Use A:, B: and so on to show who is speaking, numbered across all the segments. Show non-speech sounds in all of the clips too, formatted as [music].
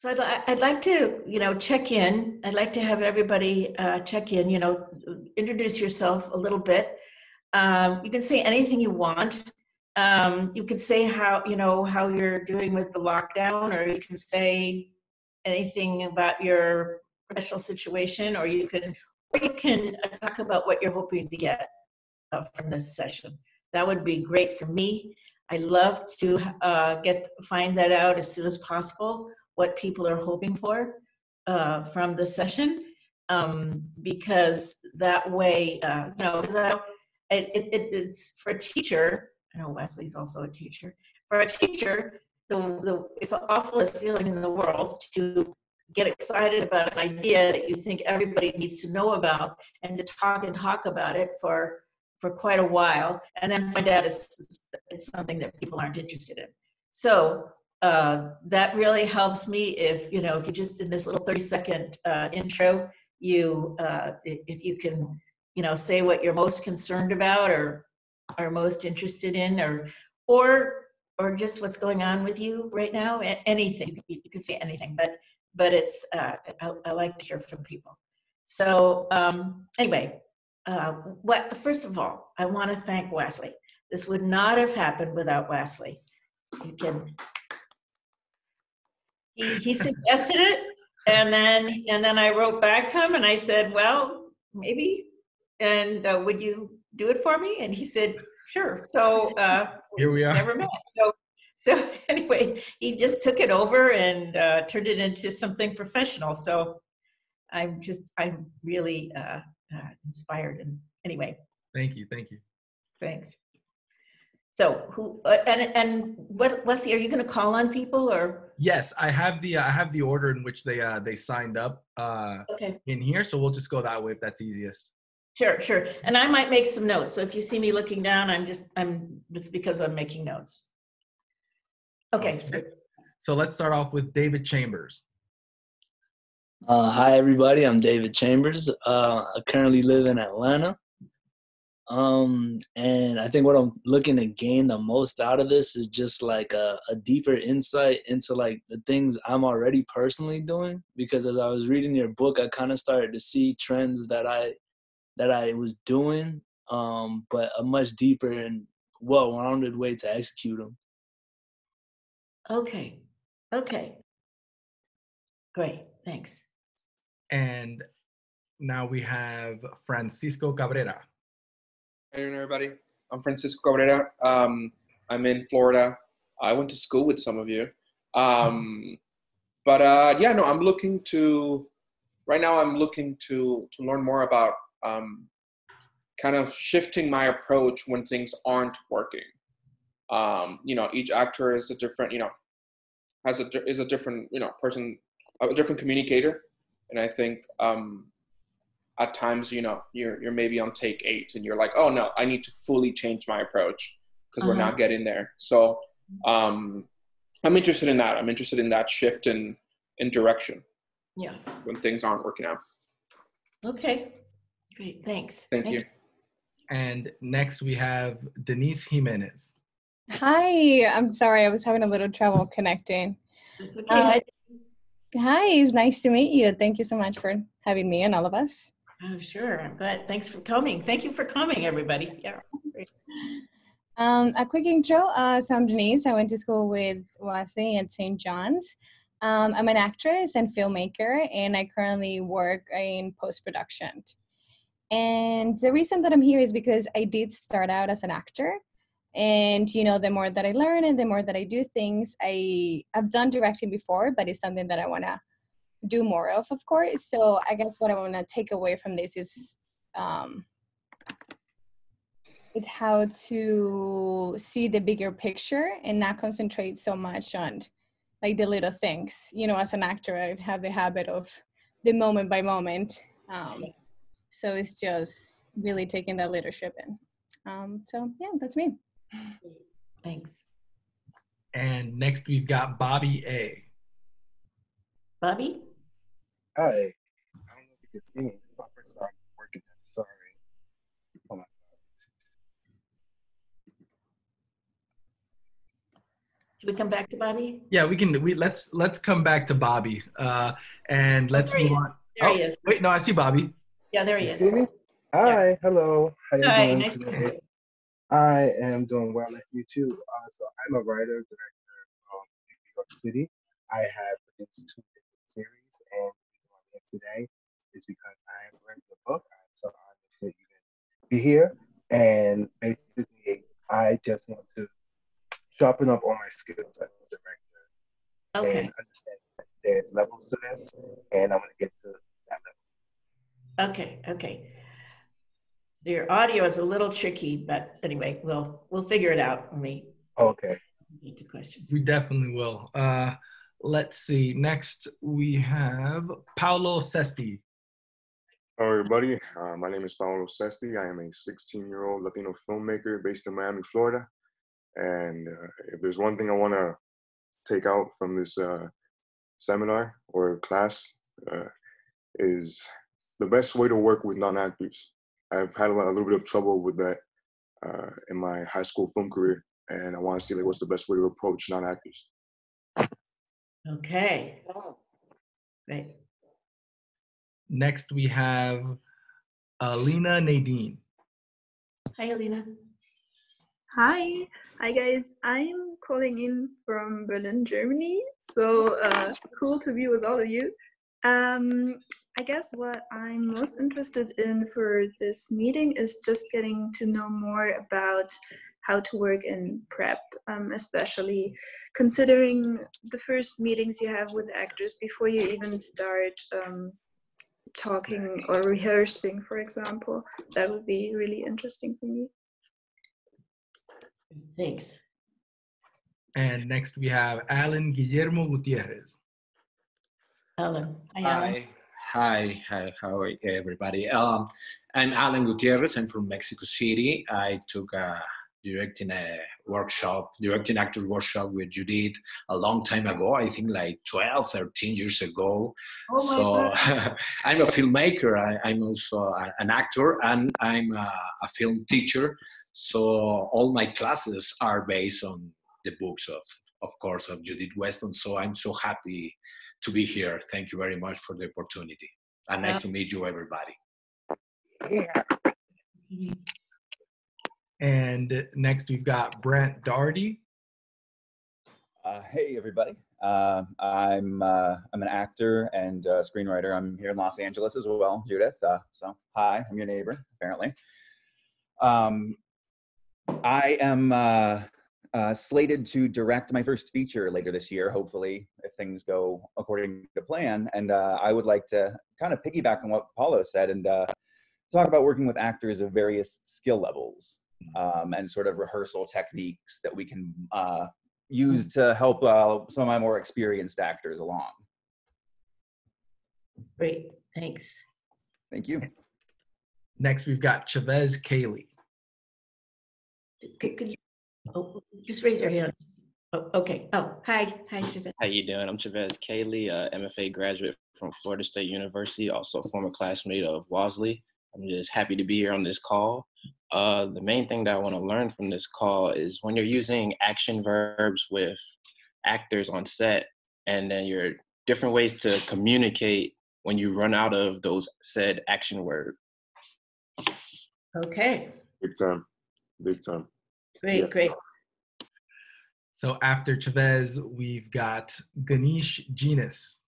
A: So I'd, I'd like to, you know, check in. I'd like to have everybody uh, check in, you know, introduce yourself a little bit. Um, you can say anything you want. Um, you can say how, you know, how you're doing with the lockdown, or you can say anything about your professional situation, or you can, or you can uh, talk about what you're hoping to get uh, from this session. That would be great for me. I love to uh, get find that out as soon as possible what people are hoping for uh, from the session um, because that way, uh, you know, it, it, it's for a teacher. I know Wesley's also a teacher. For a teacher, the, the it's the awfulest feeling in the world to get excited about an idea that you think everybody needs to know about and to talk and talk about it for for quite a while and then find out it's it's something that people aren't interested in so uh, that really helps me if you know if you just in this little 30 second uh, intro you uh, if you can you know say what you're most concerned about or are most interested in or or or just what's going on with you right now anything. You can say anything but but it's uh, I, I like to hear from people. So um, anyway uh, what first of all i want to thank wesley. This would not have happened without wesley. You can he, he suggested it and then and then i wrote back to him and i said well maybe and uh, would you do it for me and he said sure so uh,
B: Here we are.
A: never met so so [laughs] anyway he just took it over and uh, turned it into something professional so i'm just i'm really uh, uh, inspired and anyway
B: Thank you. Thank you.
A: thanks so who uh, and and what Wesley, are you going to call on people or
B: Yes, I have the uh, I have the order in which they uh, they signed up uh,
A: okay
B: in here, so we'll just go that way if that's easiest.
A: Sure, sure. And I might make some notes. So if you see me looking down, I'm just, I'm, it's because I'm making notes. Okay, so,
B: So let's start off with David Chambers.
C: Uh, hi, everybody. I'm David Chambers. Uh, I currently live in Atlanta. Um, and I think what I'm looking to gain the most out of this is just like a, a deeper insight into like the things I'm already personally doing. Because as I was reading your book, I kind of started to see trends that I that I was doing, um, but a much deeper and well-rounded way to execute them.
A: okay, okay. Great, thanks.
B: And now we have Francisco Cabrera.
D: You everybody? I'm Francisco Cabrera. Um, I'm in Florida. I went to school with some of you. Um, but uh, yeah, no, I'm looking to, right now, I'm looking to, to learn more about um, kind of shifting my approach when things aren't working. Um, you know, each actor is a different, you know, has a, is a different, you know, person, a different communicator. And I think um, at times you know you're you're maybe on take eight and you're like oh no i need to fully change my approach because we're
A: Uh-huh.
D: not getting there so um i'm interested in that i'm interested in that shift in in direction
A: Yeah,
D: when things aren't working out
A: okay, great, thanks.
D: thank you
B: And next we have Denise Jimenez.
E: Hi, I'm sorry, I was having a little trouble connecting.
A: It's okay.
E: Uh, Hi, it's nice to meet you. Thank you so much for having me and all of us.
A: Oh, sure, I'm glad, thanks for coming. Thank you for coming, everybody. Yeah.
E: Um, a quick intro. Uh, so I'm Denise. I went to school with Wesley at St. John's. Um, I'm an actress and filmmaker, and I currently work in post production. And the reason that I'm here is because I did start out as an actor. And you know, the more that I learn and the more that I do things, I I've done directing before, but it's something that I want to do more of, of course. So I guess what I want to take away from this is um, it's how to see the bigger picture and not concentrate so much on like the little things. You know, as an actor, I have the habit of the moment by moment. Um, so it's just really taking that leadership in. Um, so yeah, that's me.
A: Thanks.
B: And next we've got Bobby A.
A: Bobby?
F: Hi. I don't know if you can see me. This is my first time working this. Sorry. Oh my
A: Should we come back to Bobby?
B: Yeah, we can. We let's let's come back to Bobby, uh, and let's move on.
A: There he
B: Oh,
A: is.
B: Wait, no, I see Bobby.
A: Yeah, there he
F: You
A: is.
F: see me? Hi, hello. How you
A: Hi,
F: doing
A: nice to meet
F: today?
A: you.
F: I am doing well. Nice to meet you. Uh, so I'm a writer, director from New York City. I have produced two different series, and today is because I have read the book. I'm so honored to even be here. And basically, I just want to sharpen up all my skills as a director
A: Okay,
F: and understand that there's levels to this, and I'm going to get to that level.
A: okay, okay. Your audio is a little tricky, but anyway, we'll we'll figure it out when we
F: Okay.
A: get to questions.
B: We definitely will. Uh, let's see. Next, we have Paolo Sesti.
G: Hello, everybody. Uh, my name is Paulo Sesti. I am a 16 year old Latino filmmaker based in Miami, Florida. And uh, if there's one thing I want to take out from this uh, seminar or class, uh, is the best way to work with non actors. I've had a little bit of trouble with that uh, in my high school film career. And I want to see like, what's the best way to approach non actors.
A: Okay. Great.
B: Next, we have Alina Nadine.
A: Hi, Alina.
H: Hi, hi guys. I'm calling in from Berlin, Germany. So uh, cool to be with all of you. Um, I guess what I'm most interested in for this meeting is just getting to know more about how to work in prep, um, especially considering the first meetings you have with actors before you even start um, talking or rehearsing, for example. That would be really interesting for me.
A: Thanks.
B: And next, we have Alan Guillermo Gutierrez.
A: Alan. Hi, Alan.
I: Hi, hi, hi, how are everybody? Um, I'm Alan Gutierrez. I'm from Mexico City. I took a directing a workshop, directing actor workshop with Judith a long time ago. I think like 12, 13 years ago.
A: Oh my
I: so
A: God. [laughs]
I: I'm a filmmaker. I, I'm also a- an actor, and I'm a, a film teacher. So all my classes are based on the books of, of course, of Judith Weston. So I'm so happy to be here. Thank you very much for the opportunity. And nice
A: Yeah.
I: to meet you, everybody.
F: Yeah.
B: And next, we've got Brent Darty.
J: Uh, hey everybody. Uh, I'm uh, I'm an actor and screenwriter. I'm here in Los Angeles as well, Judith. Uh, so hi, I'm your neighbor apparently. Um, I am uh, uh, slated to direct my first feature later this year, hopefully, if things go according to plan. And I would like to kind of piggyback on what Paulo said and talk about working with actors of various skill levels um, and sort of rehearsal techniques that we can uh, use to help uh, some of my more experienced actors along.
A: Great. Thanks.
J: Thank you.
B: Next, we've got Chavez Kaylee.
A: Could, could you, oh, just raise your hand. Oh, okay. Oh, hi. Hi, Shabbat.
K: How you doing? I'm Chavez Cayley, uh, MFA graduate from Florida State University, also a former classmate of Wasley. I'm just happy to be here on this call. Uh, the main thing that I want to learn from this call is when you're using action verbs with actors on set, and then your different ways to communicate when you run out of those said action words.
A: Okay.
G: Big time. Big time.
A: Great,
G: Yeah.
A: great.
B: So after Chavez, we've got Ganesh Genus.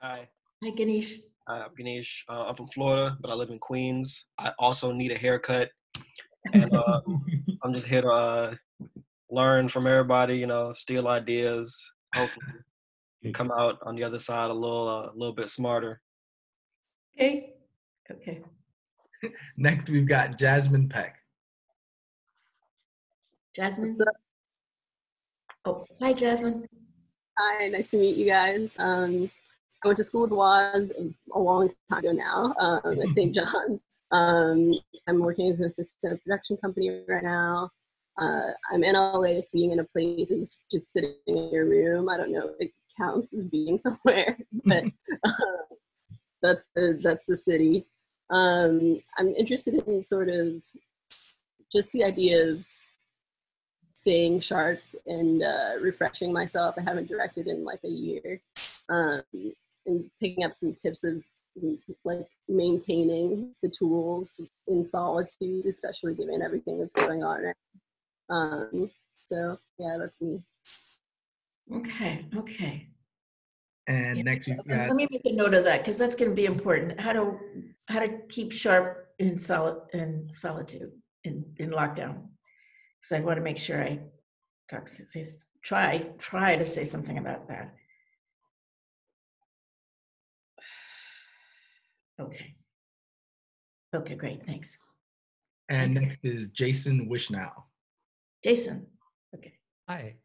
L: Hi,
A: Hi, Ganesh.
L: Uh, I'm Ganesh. Uh, I'm from Florida, but I live in Queens. I also need a haircut, and uh, [laughs] I'm just here to uh, learn from everybody. You know, steal ideas. Hopefully, come out on the other side a little, uh, a little bit smarter.
A: Okay. Okay. [laughs]
B: Next, we've got Jasmine Peck.
A: Jasmine. Oh, hi, Jasmine.
M: Hi, nice to meet you guys. Um, I went to school with Waz a long time ago now um, at St. [laughs] John's. Um, I'm working as an assistant at a production company right now. Uh, I'm in LA. Being in a place is just sitting in your room, I don't know if it counts as being [laughs] somewhere, but uh, [laughs] that's the that's the city. Um, I'm interested in sort of just the idea of staying sharp and uh, refreshing myself. I haven't directed in like a year, um, and picking up some tips of like maintaining the tools in solitude, especially given everything that's going on. Right um, so yeah, that's me.
A: Okay, okay.
B: And
A: Yeah.
B: next we've got
A: Let me make a note of that because that's going to be important. How to how to keep sharp in solid in solitude in in lockdown. Because I want to make sure I talk say, try try to say something about that. Okay. Okay, great. Thanks,
B: and
A: thanks.
B: next is Jason Wishnow.
A: Jason. Okay.
N: Hi.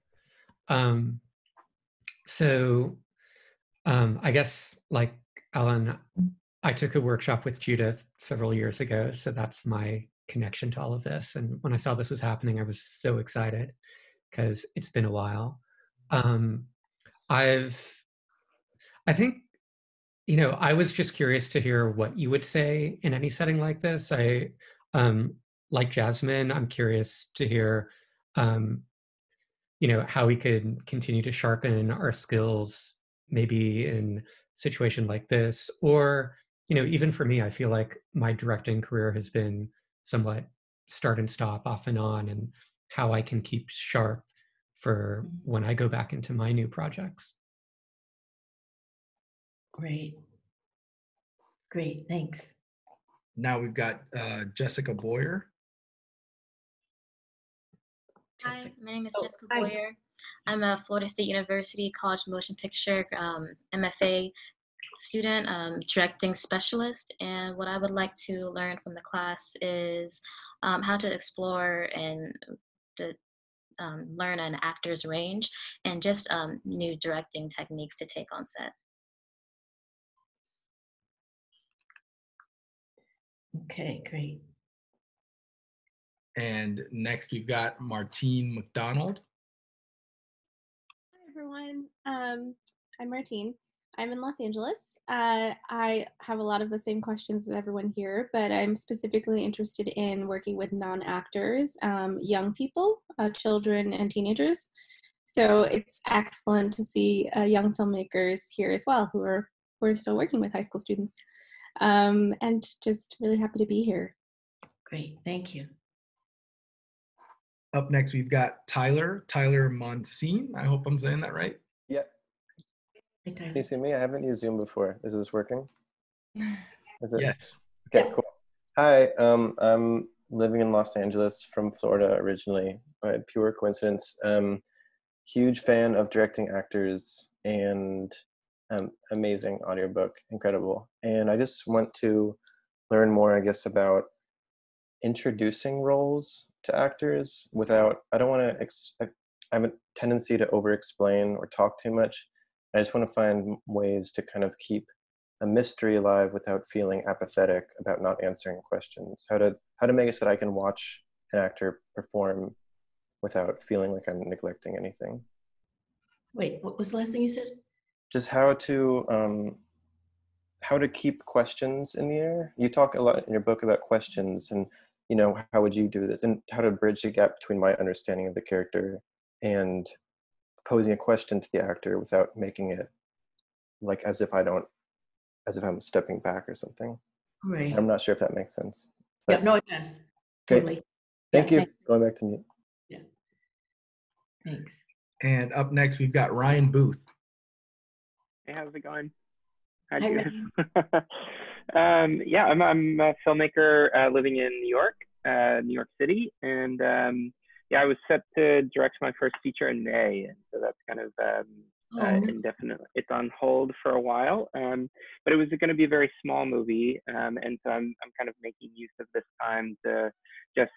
N: Um, so um, I guess like Alan, I took a workshop with Judith several years ago, so that's my connection to all of this. And when I saw this was happening, I was so excited because it's been a while. Um, I've, I think, you know, I was just curious to hear what you would say in any setting like this. I, um, like Jasmine, I'm curious to hear um, you know how we could continue to sharpen our skills maybe in situation like this or you know even for me i feel like my directing career has been somewhat start and stop off and on and how i can keep sharp for when i go back into my new projects
A: Great. Great. Thanks.
B: Now we've got uh, Jessica Boyer.
O: Hi, my name is
A: Oh,
O: Jessica
A: hi.
O: Boyer. I'm a Florida State University College Motion Picture um, MFA student, um, directing specialist, and what I would like to learn from the class is um, how to explore and to um, learn an actor's range and just um, new directing techniques to take on set.
A: Okay, great.
B: And next we've got Martine McDonald.
P: Hi everyone. Um, I'm Martine. I'm in Los Angeles. Uh, I have a lot of the same questions as everyone here, but I'm specifically interested in working with non-actors, um, young people, uh, children, and teenagers. So it's excellent to see uh, young filmmakers here as well who are who are still working with high school students, um, and just really happy to be here.
A: Great. Thank you.
B: Up next we've got Tyler, Tyler Monsine. I hope I'm saying that right.
Q: Yeah.
A: Hey,
Q: Can you see me? I haven't used Zoom before. Is this working? Is it?
B: Yes.
Q: Okay, cool. Hi, um, I'm living in Los Angeles from Florida originally by pure coincidence. Um, huge fan of directing actors and um, amazing audiobook, incredible. And I just want to learn more, I guess, about introducing roles to actors without, I don't want to, I have a tendency to over explain or talk too much. I just want to find ways to kind of keep a mystery alive without feeling apathetic about not answering questions. How to how to make it so that I can watch an actor perform without feeling like I'm neglecting anything.
A: Wait, what was the last thing you said?
Q: Just how to um, how to keep questions in the air. You talk a lot in your book about questions and you know how would you do this and how to bridge the gap between my understanding of the character and posing a question to the actor without making it like as if I don't as if I'm stepping back or something.
A: Right.
Q: I'm not sure if that makes sense.
A: Yeah, no, it does.
Q: Okay.
A: Totally.
Q: Thank
A: Yeah,
Q: you. Going back to mute. Yeah.
A: Thanks.
B: And up next we've got Ryan Booth.
R: Hey, how's it going? Hi, [laughs] um, yeah, I'm, I'm a filmmaker uh, living in New York, uh, New York City, and um, yeah, I was set to direct my first feature in May, and so that's kind of um, uh,
A: Oh.
R: indefinitely. It's on hold for a while, um, but it was going to be a very small movie, um, and so I'm I'm kind of making use of this time to just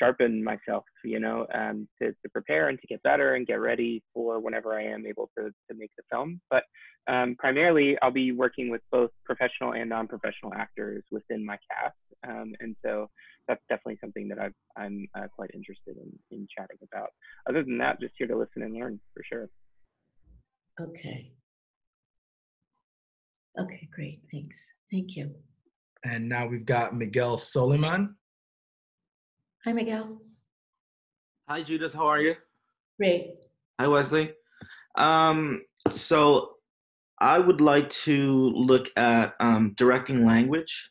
R: sharpen myself, you know, um, to, to prepare and to get better and get ready for whenever I am able to, to make the film. But um, primarily, I'll be working with both professional and non-professional actors within my cast, um, and so that's definitely something that I've, I'm uh, quite interested in, in chatting about. Other than that, just here to listen and learn for sure.
A: Okay. Okay, great. Thanks. Thank you.
B: And now we've got Miguel Soliman.
A: Hi, Miguel.
S: Hi, Judith. How are you?
A: Great.
S: Hi, Wesley. Um, so I would like to look at um, directing language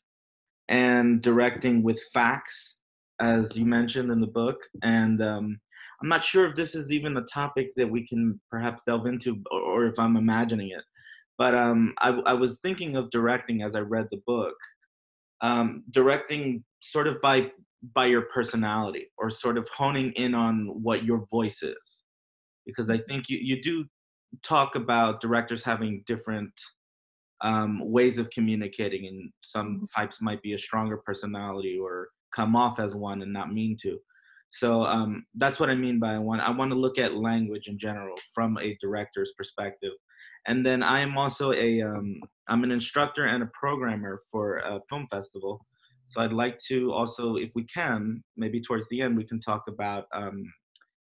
S: and directing with facts, as you mentioned in the book. And um, I'm not sure if this is even a topic that we can perhaps delve into, or, or if I'm imagining it. But um, I, I, was thinking of directing as I read the book, um, directing sort of by by your personality, or sort of honing in on what your voice is, because I think you you do talk about directors having different um, ways of communicating, and some mm-hmm. types might be a stronger personality or come off as one and not mean to. So um, that's what I mean by I want. I want to look at language in general from a director's perspective, and then I am also a um, I'm an instructor and a programmer for a film festival. So I'd like to also, if we can, maybe towards the end, we can talk about um,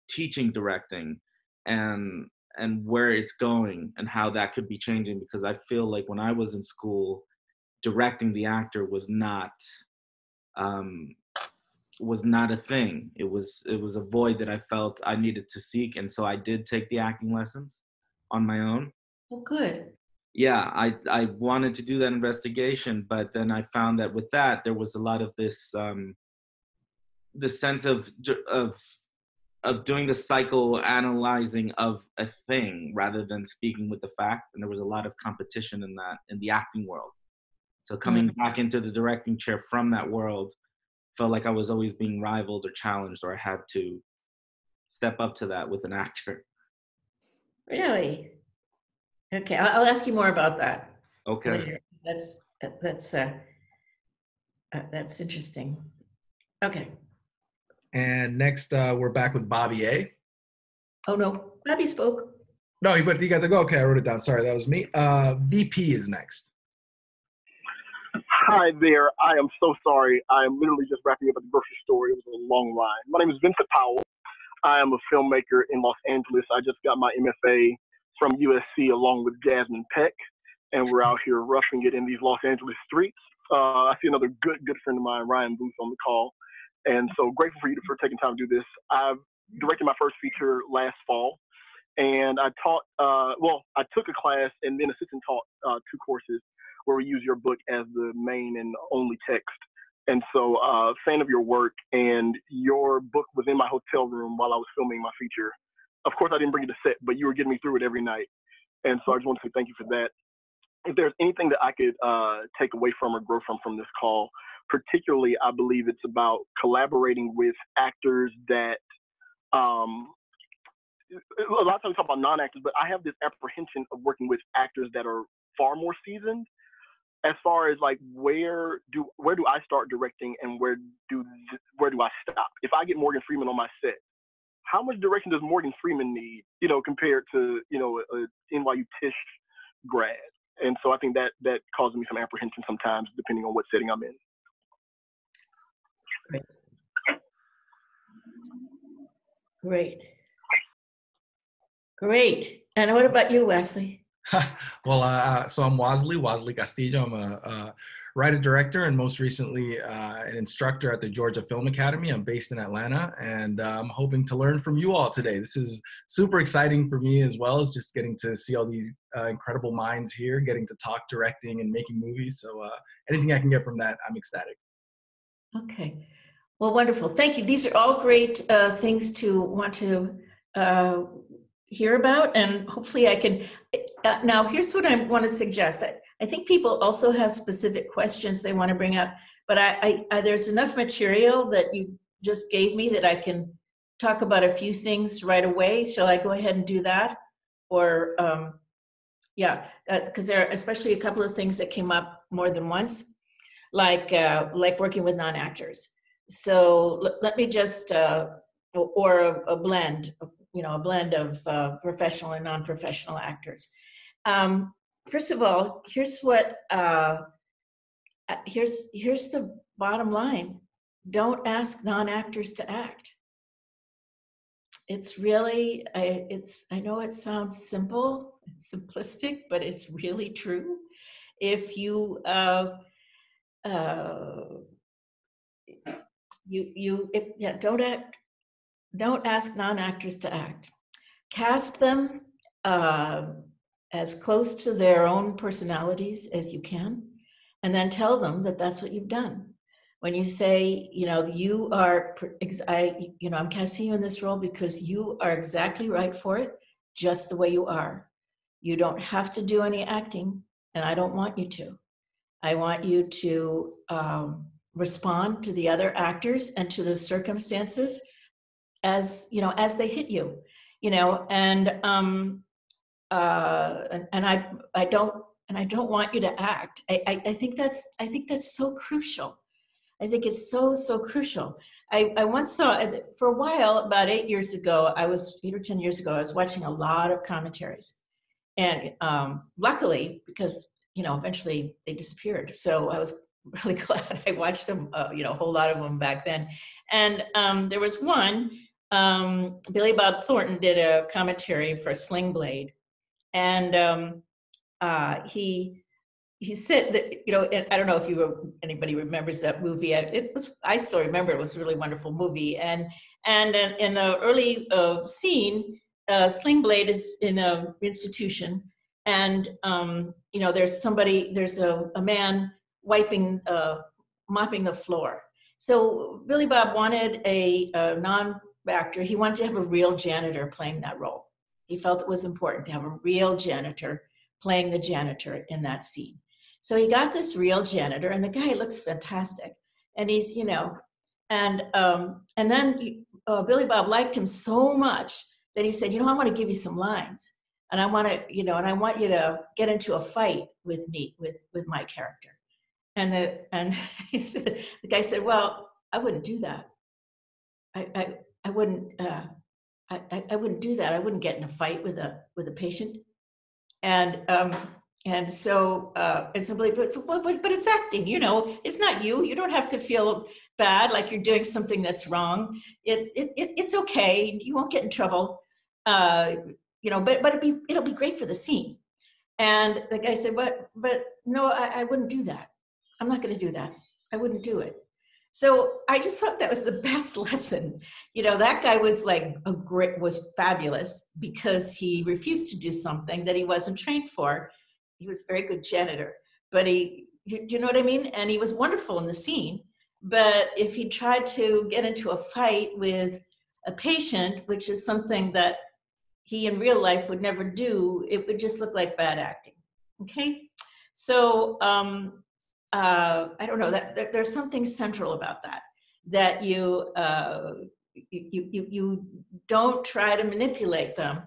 S: teaching directing and and where it's going and how that could be changing because I feel like when I was in school, directing the actor was not um, was not a thing. It was it was a void that I felt I needed to seek, and so I did take the acting lessons on my own.
A: Oh, good.
S: Yeah, I I wanted to do that investigation, but then I found that with that there was a lot of this um, this sense of of of doing the psychoanalyzing of a thing rather than speaking with the fact, and there was a lot of competition in that in the acting world. So coming mm-hmm. back into the directing chair from that world felt like I was always being rivaled or challenged, or I had to step up to that with an actor.
A: Really? Okay, I'll, ask you more about that.
S: Okay.
A: Later. That's that's uh, uh, that's interesting. Okay.
B: And next, uh, we're back with Bobby A.
A: Oh no, Bobby spoke.
B: No, but you got to go. Okay, I wrote it down. Sorry, that was me. Uh, VP is next.
T: Hi there. I am so sorry. I am literally just wrapping up at the grocery store. It was a long line. My name is Vincent Powell. I am a filmmaker in Los Angeles. I just got my MFA from USC along with Jasmine Peck, and we're out here roughing it in these Los Angeles streets. Uh, I see another good, good friend of mine, Ryan Booth, on the call. And so grateful for you for taking time to do this. I've directed my first feature last fall, and I taught, uh, well, I took a class and then assistant taught uh, two courses where we use your book as the main and only text. And so, uh, fan of your work, and your book was in my hotel room while I was filming my feature. Of course, I didn't bring you to set, but you were getting me through it every night. And so, I just want to say thank you for that. If there's anything that I could uh, take away from or grow from from this call, particularly, I believe it's about collaborating with actors that um, a lot of times we talk about non-actors, but I have this apprehension of working with actors that are far more seasoned as far as like where do where do I start directing and where do where do I stop? If I get Morgan Freeman on my set, how much direction does Morgan Freeman need? You know, compared to you know a NYU Tisch grad. And so I think that that causes me some apprehension sometimes, depending on what setting I'm in.
A: Great. Great. Great. And what about you, Wesley? [laughs]
B: well, uh, so I'm Wasley, Wasley Castillo. I'm a, a writer director and most recently uh, an instructor at the Georgia Film Academy. I'm based in Atlanta and uh, I'm hoping to learn from you all today. This is super exciting for me as well as just getting to see all these uh, incredible minds here, getting to talk directing and making movies. So uh, anything I can get from that, I'm ecstatic.
A: Okay. Well, wonderful. Thank you. These are all great uh, things to want to hear about and hopefully i can uh, now here's what i want to suggest I, I, think people also have specific questions they want to bring up but I, I, I, there's enough material that you just gave me that i can talk about a few things right away. Shall i go ahead and do that? Or um, yeah because uh, there are especially a couple of things that came up more than once like uh, like working with non-actors. So l- let me just uh, or a, a blend you know a blend of uh, professional and non-professional actors. Um, first of all, here's what uh, uh, here's here's the bottom line: don't ask non-actors to act. It's really I, it's I know it sounds simple, simplistic, but it's really true. If you uh, uh, you you yeah don't act don't ask non-actors to act. Cast them uh, as close to their own personalities as you can, and then tell them that that's what you've done. When you say, you know, you are, I, you know, I'm casting you in this role because you are exactly right for it, just the way you are. You don't have to do any acting, and I don't want you to. I want you to um, respond to the other actors and to the circumstances as you know as they hit you you know and um uh and, and i i don't and i don't want you to act. I, I i think that's i think that's so crucial. I think it's so so crucial. I i once saw for a while about eight years ago i was eight or ten years ago i was watching a lot of commentaries. And um luckily because you know eventually they disappeared. So i was [laughs] really glad i watched them uh, you know a whole lot of them back then. And um there was one um, Billy Bob Thornton did a commentary for Sling Blade, and um, uh, he he said that you know I don't know if you anybody remembers that movie. It was I still remember it was a really wonderful movie, and and in the early uh, scene, uh, Sling Blade is in a institution, and um, you know there's somebody there's a, a man wiping uh, mopping the floor. So Billy Bob wanted a, a non actor, he wanted to have a real janitor playing that role. He felt it was important to have a real janitor playing the janitor in that scene. So he got this real janitor, and the guy looks fantastic. And he's, you know, and um, and then uh, Billy Bob liked him so much that he said, you know, I want to give you some lines, and I want to, you know, and I want you to get into a fight with me, with with my character. And the and [laughs] he said, the guy said, well, I wouldn't do that. I, I I wouldn't uh, I, I wouldn't do that. I wouldn't get in a fight with a with a patient. And um, and so uh, and somebody but, but but it's acting. You know, it's not you. You don't have to feel bad like you're doing something that's wrong. It, it, it it's okay. You won't get in trouble. Uh, you know, but but it'll be it'll be great for the scene. And the guy said, but but no, I, I wouldn't do that. I'm not going to do that. I wouldn't do it. So I just thought that was the [laughs] best lesson. You know, that guy was like a great, was fabulous because he refused to do something that he wasn't trained for. He was a very good janitor, but he, you know what I mean? And he was wonderful in the scene. But if he tried to get into a fight with a patient, which is something that he in real life would never do, it would just look like bad acting. Okay? So um, uh, I don't know that there, there's something central about that that you, uh, you you you don't try to manipulate them,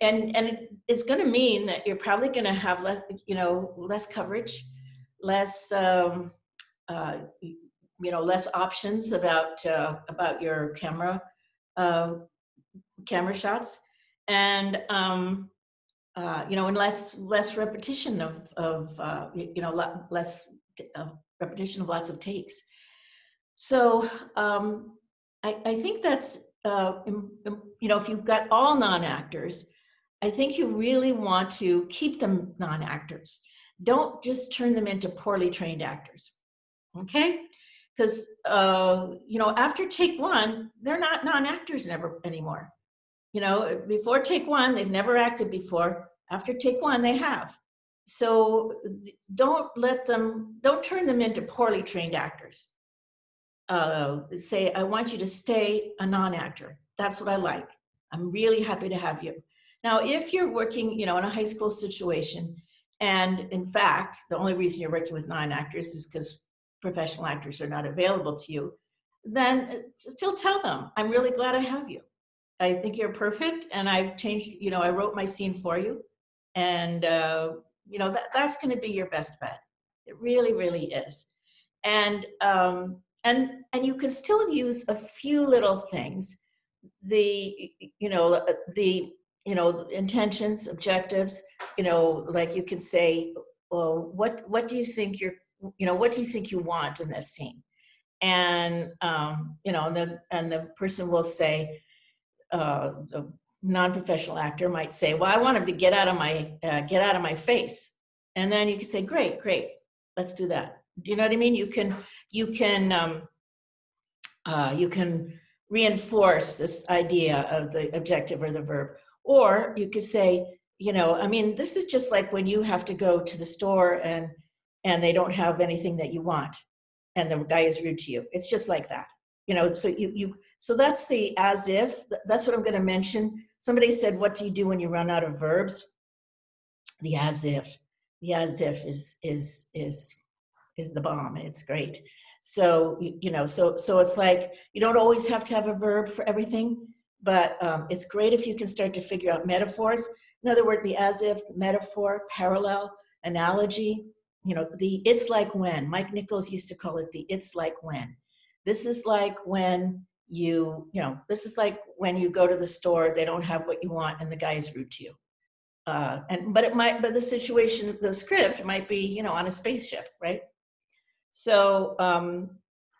A: and and it's going to mean that you're probably going to have less you know less coverage, less um, uh, you know less options about uh, about your camera uh, camera shots, and um, uh, you know, and less less repetition of of uh, you know less uh, repetition of lots of takes. So um, I, I, think that's, uh, you know, if you've got all non-actors, I think you really want to keep them non-actors. Don't just turn them into poorly trained actors, okay? Because, uh, you know, after take one, they're not non-actors never anymore. You know, before take one, they've never acted before. After take one, they have so don't let them don't turn them into poorly trained actors. Uh, say i want you to stay a non-actor. That's what i like. I'm really happy to have you. Now if you're working you know in a high school situation and in fact the only reason you're working with non-actors is because professional actors are not available to you then uh, still tell them i'm really glad i have you. I think you're perfect and i've changed you know i wrote my scene for you and uh, you know that, that's going to be your best bet. It really really is. And um, and and you can still use a few little things. The you know uh, the you know intentions objectives you know like you can say well what what do you think you're you know what do you think you want in this scene? And um, you know and the, and the person will say uh, the non-professional actor might say, "Well, I want him to get out of my uh, get out of my face," and then you can say, "Great, great, let's do that." Do you know what I mean? You can you can um, uh, you can reinforce this idea of the objective or the verb. Or you could say, you know, I mean, this is just like when you have to go to the store and and they don't have anything that you want and the guy is rude to you. It's just like that. You know, so you you so that's the as if that's what I'm going to mention. Somebody said, "What do you do when you run out of verbs?" The as if. The as if is is is is the bomb. It's great. So you, know, so so it's like you don't always have to have a verb for everything, but um, it's great if you can start to figure out metaphors. In other words, the as if, metaphor, parallel, analogy. You know, the it's like when. Mike Nichols used to call it the it's like when. This is like when you, you know, this is like when you go to the store, they don't have what you want, and the guy is rude to you. Uh, and but it might, but the situation, the script might be, you know, on a spaceship, right? So, um,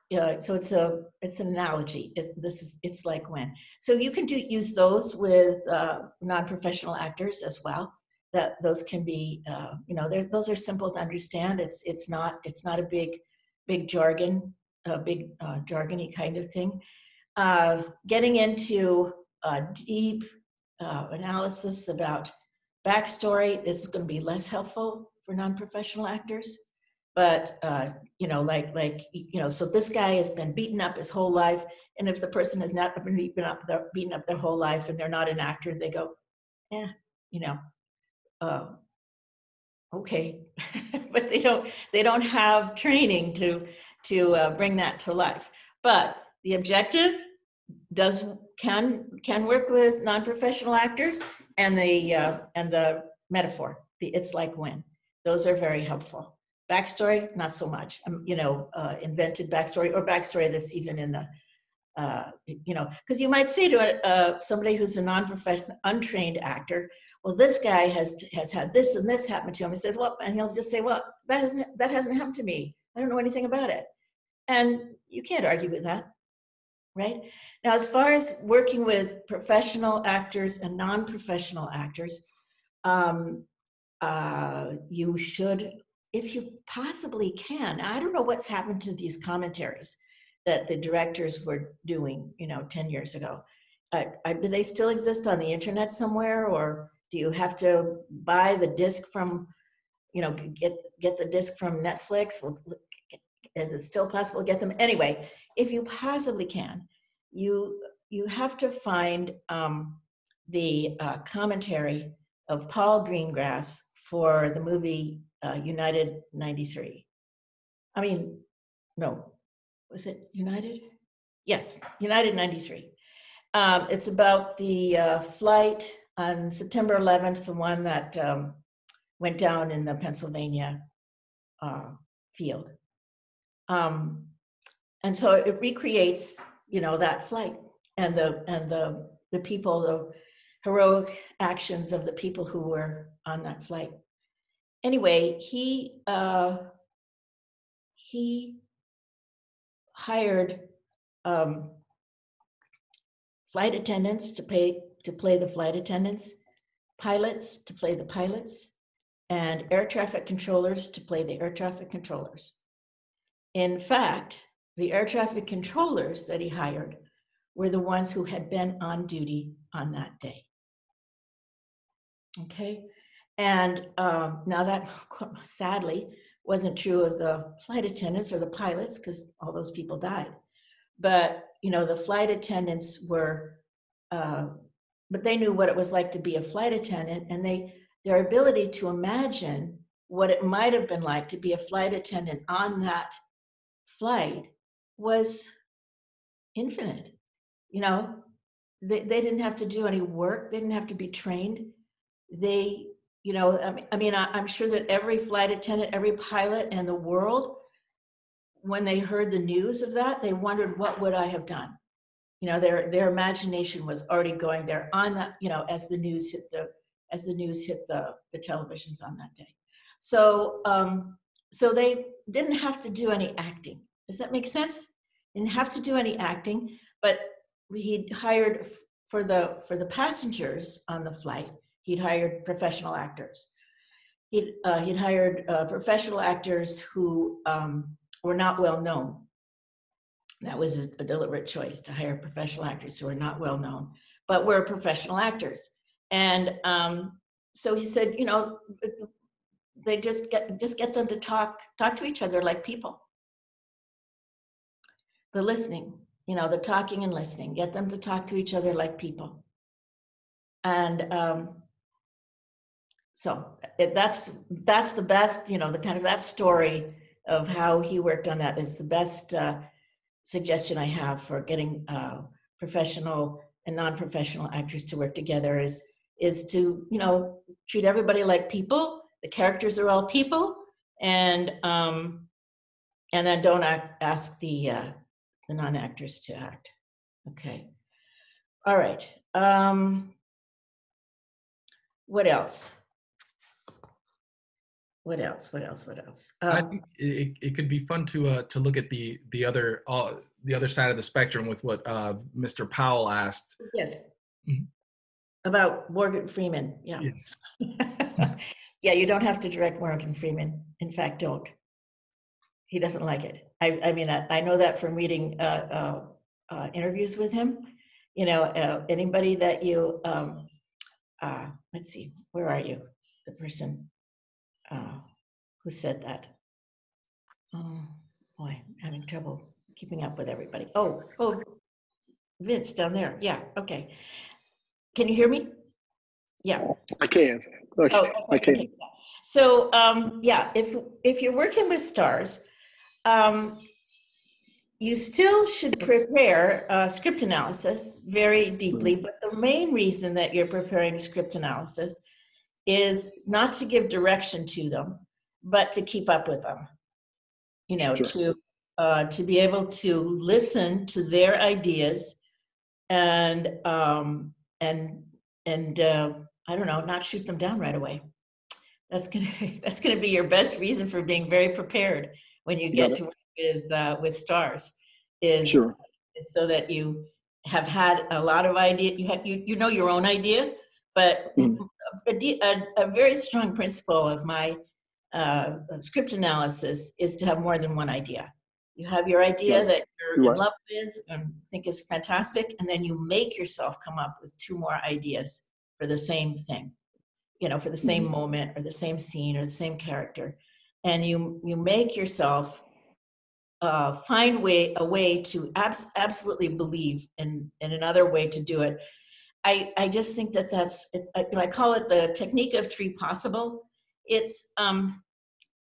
A: yeah, so it's a it's an analogy. It, this is it's like when. So you can do use those with uh, non-professional actors as well. That those can be, uh, you know, those are simple to understand. It's it's not it's not a big big jargon a big uh, jargony kind of thing. Uh, getting into a deep uh, analysis about backstory is going to be less helpful for non-professional actors. But uh, you know, like like you know, so this guy has been beaten up his whole life, and if the person has not been beaten up, their, beaten up their whole life, and they're not an actor, they go, yeah, you know, uh, okay, [laughs] but they don't they don't have training to to uh, bring that to life. But the objective does can can work with non-professional actors, and the uh, and the metaphor, the it's like when. Those are very helpful. Backstory, not so much. Um, you know, uh, invented backstory or backstory that's even in the uh, you know, because you might say to uh, somebody who's a non-professional, untrained actor, well, this guy has has had this and this happen to him. He says, well, and he'll just say, well, that hasn't that hasn't happened to me. I don't know anything about it. And you can't argue with that, right? Now, as far as working with professional actors and non professional actors, um, uh, you should, if you possibly can, I don't know what's happened to these commentaries that the directors were doing, you know, 10 years ago. Uh, do they still exist on the internet somewhere or do you have to buy the disc from you know get get the disc from netflix is it still possible to get them? Anyway, if you possibly can, you you have to find um, the uh, commentary of Paul Greengrass for the movie uh, United 93. I mean, no, was it United? Yes, United 93. Um, it's about the uh, flight on September 11th, the one that um, went down in the Pennsylvania uh, field. Um, and so it recreates, you know, that flight and the and the the people, the heroic actions of the people who were on that flight. Anyway, he uh, he hired um, flight attendants to pay to play the flight attendants, pilots to play the pilots, and air traffic controllers to play the air traffic controllers. In fact, the air traffic controllers that he hired were the ones who had been on duty on that day. Okay, and um, now that [laughs] sadly wasn't true of the flight attendants or the pilots because all those people died. But you know, the flight attendants were, uh, but they knew what it was like to be a flight attendant, and they their ability to imagine what it might have been like to be a flight attendant on that flight was infinite. You know, they, they didn't have to do any work, they didn't have to be trained. They, you know, I mean, I mean I, I'm sure that every flight attendant, every pilot in the world, when they heard the news of that, they wondered, what would I have done? You know, their their imagination was already going there on that, you know, as the news hit the as the news hit the the televisions on that day. So um, so they didn't have to do any acting. Does that make sense? Didn't have to do any acting, but he'd hired for the for the passengers on the flight. He'd hired professional actors. He'd uh, he'd hired uh, professional actors who um, were not well known. That was a deliberate choice to hire professional actors who are not well known, but were professional actors. And um, so he said, you know, they just get just get them to talk talk to each other like people. The listening, you know, the talking and listening, get them to talk to each other like people. And um, so it, that's that's the best, you know, the kind of that story of how he worked on that is the best uh, suggestion I have for getting uh, professional and non-professional actors to work together is is to you know treat everybody like people. The characters are all people, and um, and then don't act, ask the uh, the non-actors to act. Okay. All right. Um, what else? What else? What else? What else?
B: I
A: Um,
B: think it, it could be fun to uh, to look at the the other uh, the other side of the spectrum with what uh, Mr. Powell asked.
A: yes.
B: Mhm.
A: About Morgan Freeman. Yeah.
B: Yes. [laughs]
A: yeah, you don't have to direct Morgan Freeman. In fact, don't. He doesn't like it. I, I mean, I, I know that from reading uh, uh, uh, interviews with him. You know, uh, anybody that you, um, uh, let's see, where are you? The person uh, who said that. Oh, boy, I'm having trouble keeping up with everybody. Oh, oh, Vince down there. Yeah, okay. Can you hear me? Yeah.
T: I can. Okay,
A: Oh,
T: I can.
A: okay. So, um, yeah, if, if you're working with stars, um, you still should prepare uh, script analysis very deeply, but the main reason that you're preparing script analysis is not to give direction to them, but to keep up with them. You know,
T: Sure.
A: to uh, to be able to listen to their ideas and um, and and uh, I don't know, not shoot them down right away. That's gonna [laughs] that's gonna be your best reason for being very prepared when you get to work with uh, with stars, is,
T: Sure.
A: is so that you have had a lot of idea. You have you you know your own idea, but
T: Mm.
A: a, a, very strong principle of my uh, script analysis is to have more than one idea. You have your idea
T: Right.
A: that you're
T: Right.
A: in love with and think is fantastic, and then you make yourself come up with two more ideas for the same thing, you know, for the same
T: Mhm.
A: moment or the same scene or the same character, and you you make yourself uh, find way a way to abs- absolutely believe in in another way to do it. I I just think that that's I, you know, I call it the technique of three possible. It's um,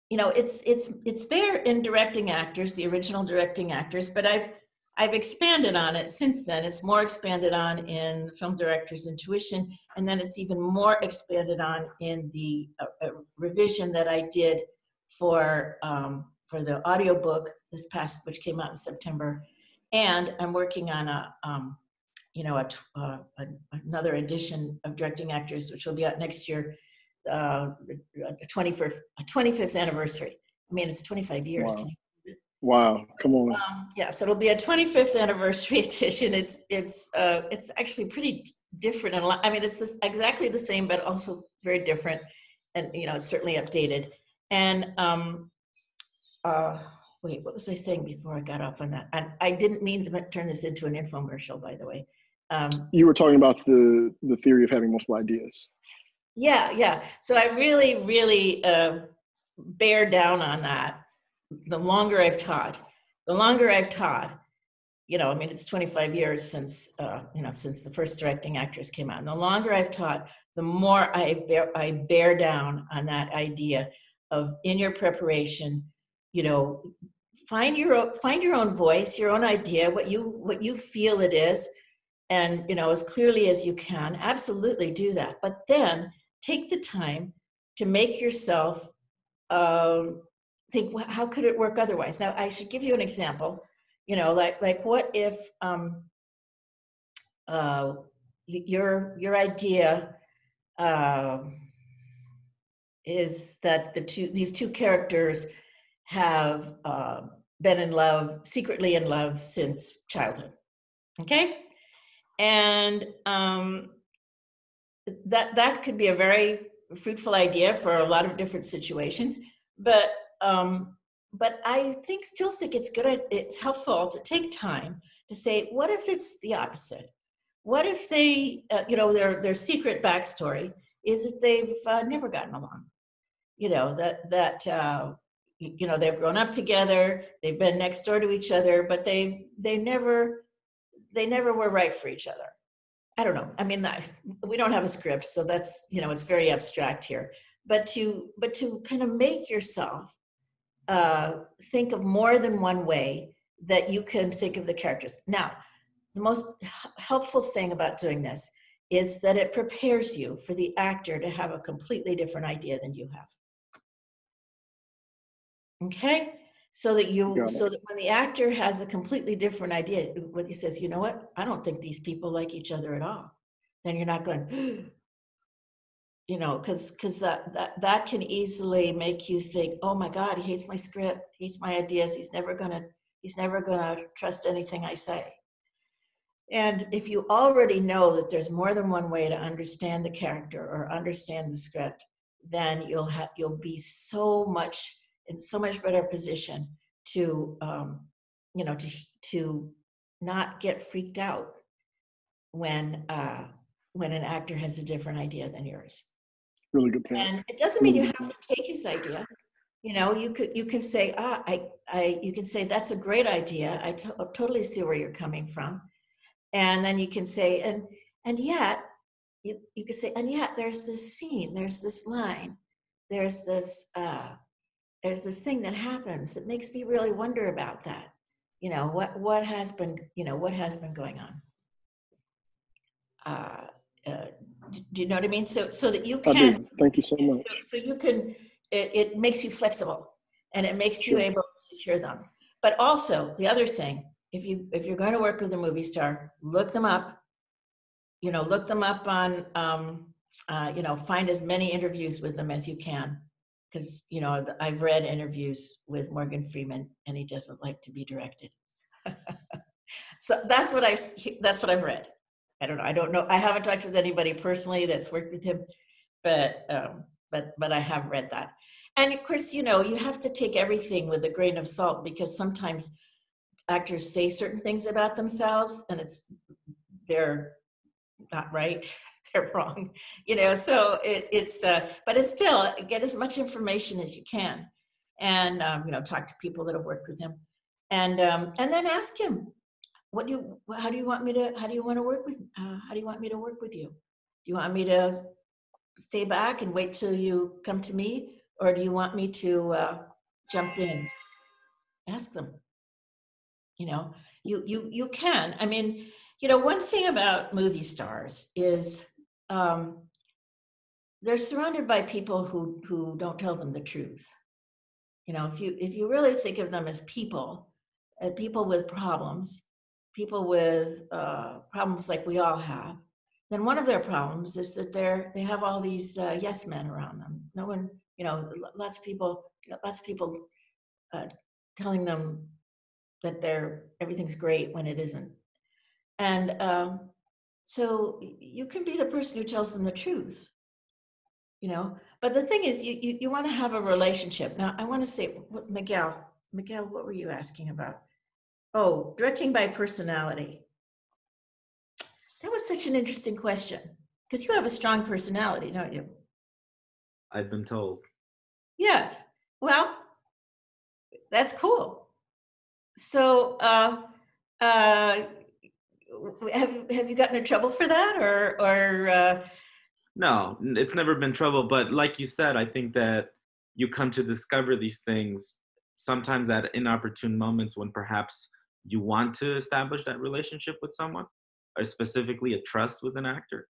A: you know it's it's it's there in directing actors, the original directing actors, but I've I've expanded on it since then. It's more expanded on in film director's intuition, and then it's even more expanded on in the uh, uh, revision that I did for um, for the audiobook this past, which came out in September, and I'm working on a um, you know a, uh, a, another edition of directing actors, which will be out next year, uh, a 25th a 25th anniversary. I mean, it's 25 years.
T: Wow.
A: Can you
T: Wow. Come on.
A: um, yeah, so it'll be a 25th anniversary [laughs] edition. It's it's uh, it's actually pretty different and. I mean, it's this, exactly the same, but also very different, and you know, it's certainly updated. And um, uh, wait, what was I saying before I got off on that? And I didn't mean to turn this into an infomercial, by the way. Um,
T: You were talking about the the theory of having multiple ideas.
A: yeah, yeah. So I really, really uh, bear down on that. The longer I've taught, the longer I've taught, you know, I mean, it's 25 years since, uh, you know, since the first directing actors came out. And the longer I've taught, the more I bear, I bear down on that idea of in your preparation, you know, find your find your own voice, your own idea, what you what you feel it is, and you know, as clearly as you can. Absolutely do that. But then take the time to make yourself um, think, "Wha- how could it work otherwise? Now, I should give you an example. You know, like like what if um, uh, your your idea um is that the two these two characters have uh, been in love secretly in love since childhood okay and um, that that could be a very fruitful idea for a lot of different situations but um, but I think still think it's good. It's helpful to take time to say, what if it's the opposite? What if they, uh, you know, their their secret backstory is that they've uh, never gotten along. You know that that uh, you know they've grown up together, they've been next door to each other, but they they never they never were right for each other. I don't know. I mean, I, we don't have a script, so that's you know it's very abstract here. But to but to kind of make yourself uh, think of more than one way that you can think of the characters. Now, the most helpful thing about doing this is that it prepares you for the actor to have a completely different idea than you have. Okay? So that you so that when the actor has a completely different idea, when he says, you know what, I don't think these people like each other at all, then you're not going, [gasps] you know, because because that, that that can easily make you think, oh my God, he hates my script, he hates my ideas, he's never gonna, he's never gonna trust anything I say. And if you already know that there's more than one way to understand the character or understand the script, then you'll have you'll be so much in so much better position to um, you know to to not get freaked out when uh, when an actor has a different idea than yours.
T: Really good point.
A: And it doesn't mean you have to take his idea. You know, you could you can say, ah, I, I, you can say that's a great idea. I totally see where you're coming from and then you can say and and yet you, you could say and yet there's this scene there's this line there's this uh there's this thing that happens that makes me really wonder about that. You know what what has been you know what has been going on? Uh, uh do you know what i mean? So so that you can
T: thank you so much.
A: so, so you can it, it makes you flexible and it makes sure. you able to hear them. But also the other thing if you if you're going to work with a movie star, look them up. You know, look them up on um, uh, you know, find as many interviews with them as you can, because you know I've read interviews with Morgan Freeman, and he doesn't like to be directed. [laughs] so that's what I've that's what I've read. I don't know. I don't know. I haven't talked with anybody personally that's worked with him, but um, but but I have read that. And of course, you know, you have to take everything with a grain of salt because sometimes actors say certain things about themselves and it's they're not right [laughs] they're wrong you know so it, it's uh, but it's still get as much information as you can. And um, you know talk to people that have worked with him. And um, and then ask him what do you how do you want me to how do you want to work with uh, how do you want me to work with you? Do you want me to stay back and wait till you come to me? Or do you want me to uh, jump in? Ask them. You know you you you can. I mean you know one thing about movie stars is um, they're surrounded by people who who don't tell them the truth. You know if you if you really think of them as people uh, people with problems people with uh, problems like we all have then one of their problems is that they're they have all these uh, yes men around them. No one you know lots of people lots of people uh, telling them that they're everything's great when it isn't. And um, so you can be the person who tells them the truth you know? But the thing is you you, you want to have a relationship. Now i want to say what, miguel miguel what were you asking about? Oh directing by personality. That was such an interesting question because you have a strong personality don't you?
S: I've been told.
A: Yes. Well that's cool. So, uh, uh, have have you gotten in trouble for that, or or? Uh...
S: No, it's never been trouble. But like you said, I think that you come to discover these things sometimes at inopportune moments when perhaps you want to establish that relationship with someone, or specifically a trust with an actor.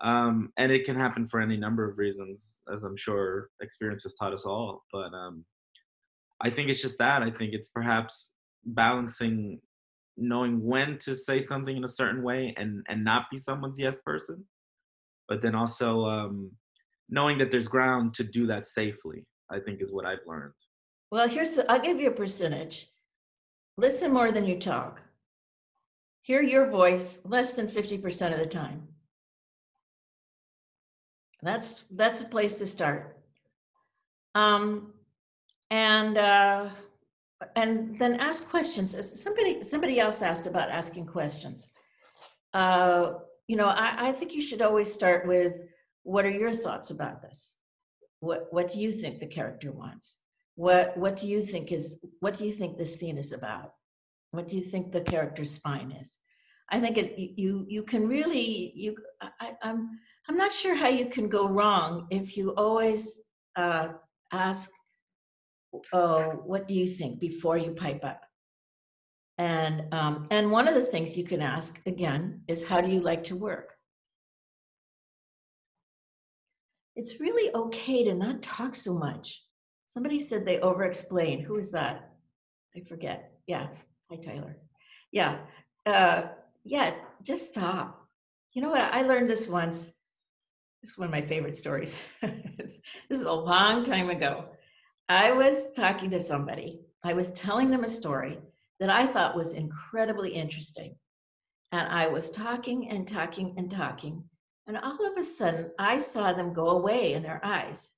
S: Um, and it can happen for any number of reasons, as I'm sure experience has taught us all. But um, I think it's just that. I think it's perhaps balancing knowing when to say something in a certain way and and not be someone's yes person, but then also um, knowing that there's ground to do that safely. I think is what I've learned.
A: Well, here's I'll give you a percentage. Listen more than you talk. Hear your voice less than 50% of the time. That's that's a place to start. Um, and uh, and then ask questions. Somebody somebody else asked about asking questions. Uh, you know, I, I think you should always start with, "What are your thoughts about this? What What do you think the character wants? What What do you think is What do you think this scene is about? What do you think the character's spine is?" I think it, you you can really you I, I'm I'm not sure how you can go wrong if you always uh, ask, "Oh, what do you think?" before you pipe up. And um, and one of the things you can ask again is, "How do you like to work?" It's really okay to not talk so much. Somebody said they over-explain. Who is that? I forget. Yeah. Hi, Tyler. Yeah. Uh, yeah, just stop. You know what? I learned this once. This is one of my favorite stories. [laughs] this is a long time ago. I was talking to somebody, I was telling them a story that I thought was incredibly interesting. And I was talking and talking and talking. And all of a sudden, I saw them go away in their eyes.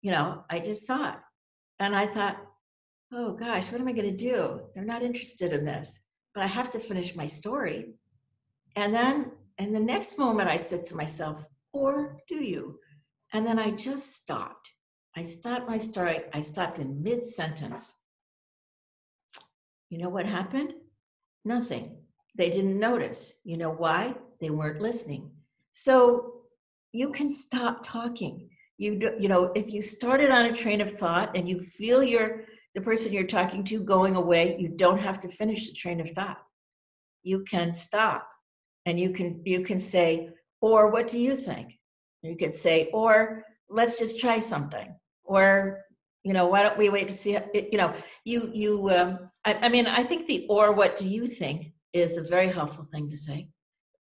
A: You know, I just saw it. And I thought, oh gosh, what am I going to do? They're not interested in this but I have to finish my story. And then, and the next moment, I said to myself, or do you? And then I just stopped. I stopped my story. I stopped in mid sentence. You know what happened? Nothing. They didn't notice. You know why? They weren't listening. So you can stop talking. You you know if you started on a train of thought and you feel your the person you're talking to going away, you don't have to finish the train of thought. You can stop and you can you can say, or what do you think? You could say, or let's just try something. Or, you know, why don't we wait to see, you know, you, you, um, I, I mean, I think the or what do you think is a very helpful thing to say.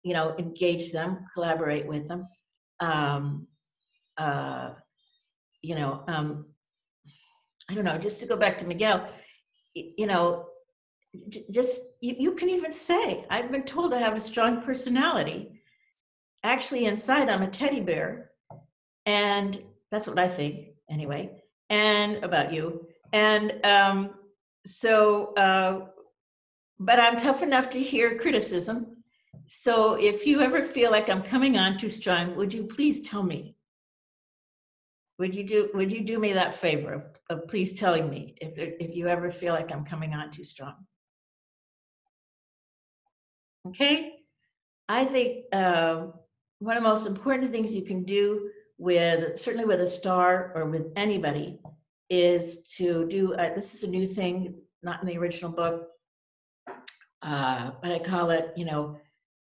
A: You know, engage them, collaborate with them. Um, uh, you know, um, I don't know, just to go back to Miguel, you know, just you, you can even say, I've been told I have a strong personality. Actually, inside, I'm a teddy bear. And that's what I think, anyway, and about you. And um, so, uh, but I'm tough enough to hear criticism. So if you ever feel like I'm coming on too strong, would you please tell me? Would you do Would you do me that favor of, of please telling me if there, if you ever feel like I'm coming on too strong? Okay, I think uh, one of the most important things you can do with certainly with a star or with anybody is to do. Uh, this is a new thing, not in the original book, uh, but I call it, you know,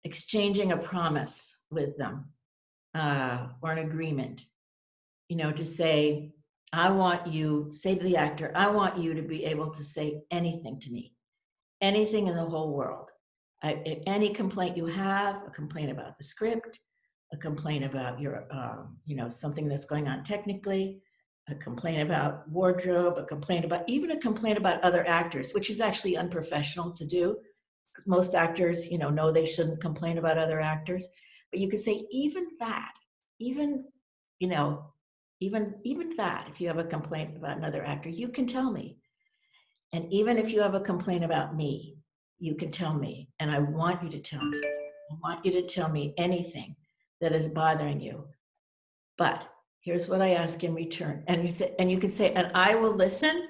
A: exchanging a promise with them uh, or an agreement you know, to say, I want you, say to the actor, I want you to be able to say anything to me, anything in the whole world. I, any complaint you have, a complaint about the script, a complaint about your, um, you know, something that's going on technically, a complaint about wardrobe, a complaint about, even a complaint about other actors, which is actually unprofessional to do. Most actors, you know, know they shouldn't complain about other actors. But you could say even that, even, you know, even even that if you have a complaint about another actor you can tell me and even if you have a complaint about me you can tell me and i want you to tell me i want you to tell me anything that is bothering you but here's what i ask in return and you say and you can say and i will listen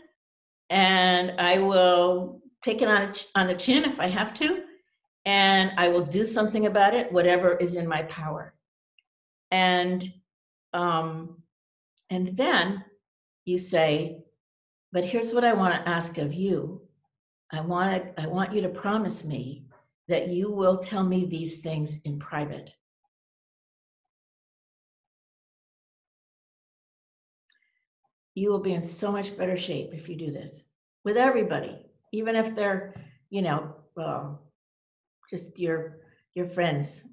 A: and i will take it on, on the chin if i have to and i will do something about it whatever is in my power and um, and then you say, but here's what I want to ask of you. I want I want you to promise me that you will tell me these things in private. You will be in so much better shape if you do this with everybody, even if they're, you know, well, just your your friends,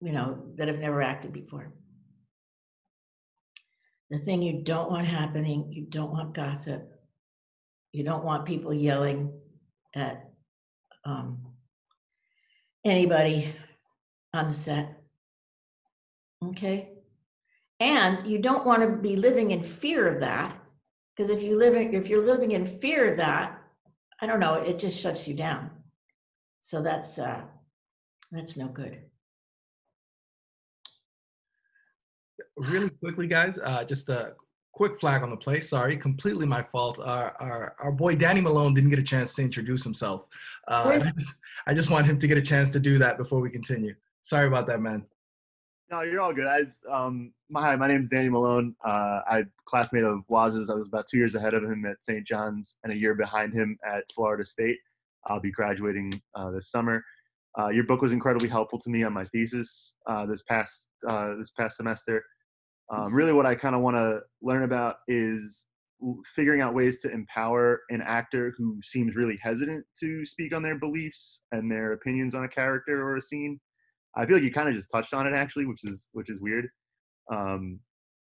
A: you know, that have never acted before the thing you don't want happening, you don't want gossip. You don't want people yelling at um, anybody on the set. Okay? And you don't want to be living in fear of that Because if you live in, if you're living in fear of that, I don't know, it just shuts you down. So that's uh, that's no good.
B: Really quickly, guys, uh, just a quick flag on the play. Sorry, completely my fault. Our, our, our boy Danny Malone didn't get a chance to introduce himself. Uh, I, just, I just want him to get a chance to do that before we continue. Sorry about that, man.
U: No, you're all good. I was, um, my, hi, my name is Danny Malone. Uh, I'm classmate of Waz's. I was about two years ahead of him at St. John's and a year behind him at Florida State. I'll be graduating uh, this summer. Uh, your book was incredibly helpful to me on my thesis uh, this past uh, this past semester. Um, really, what I kind of want to learn about is l- figuring out ways to empower an actor who seems really hesitant to speak on their beliefs and their opinions on a character or a scene. I feel like you kind of just touched on it actually, which is which is weird. Um,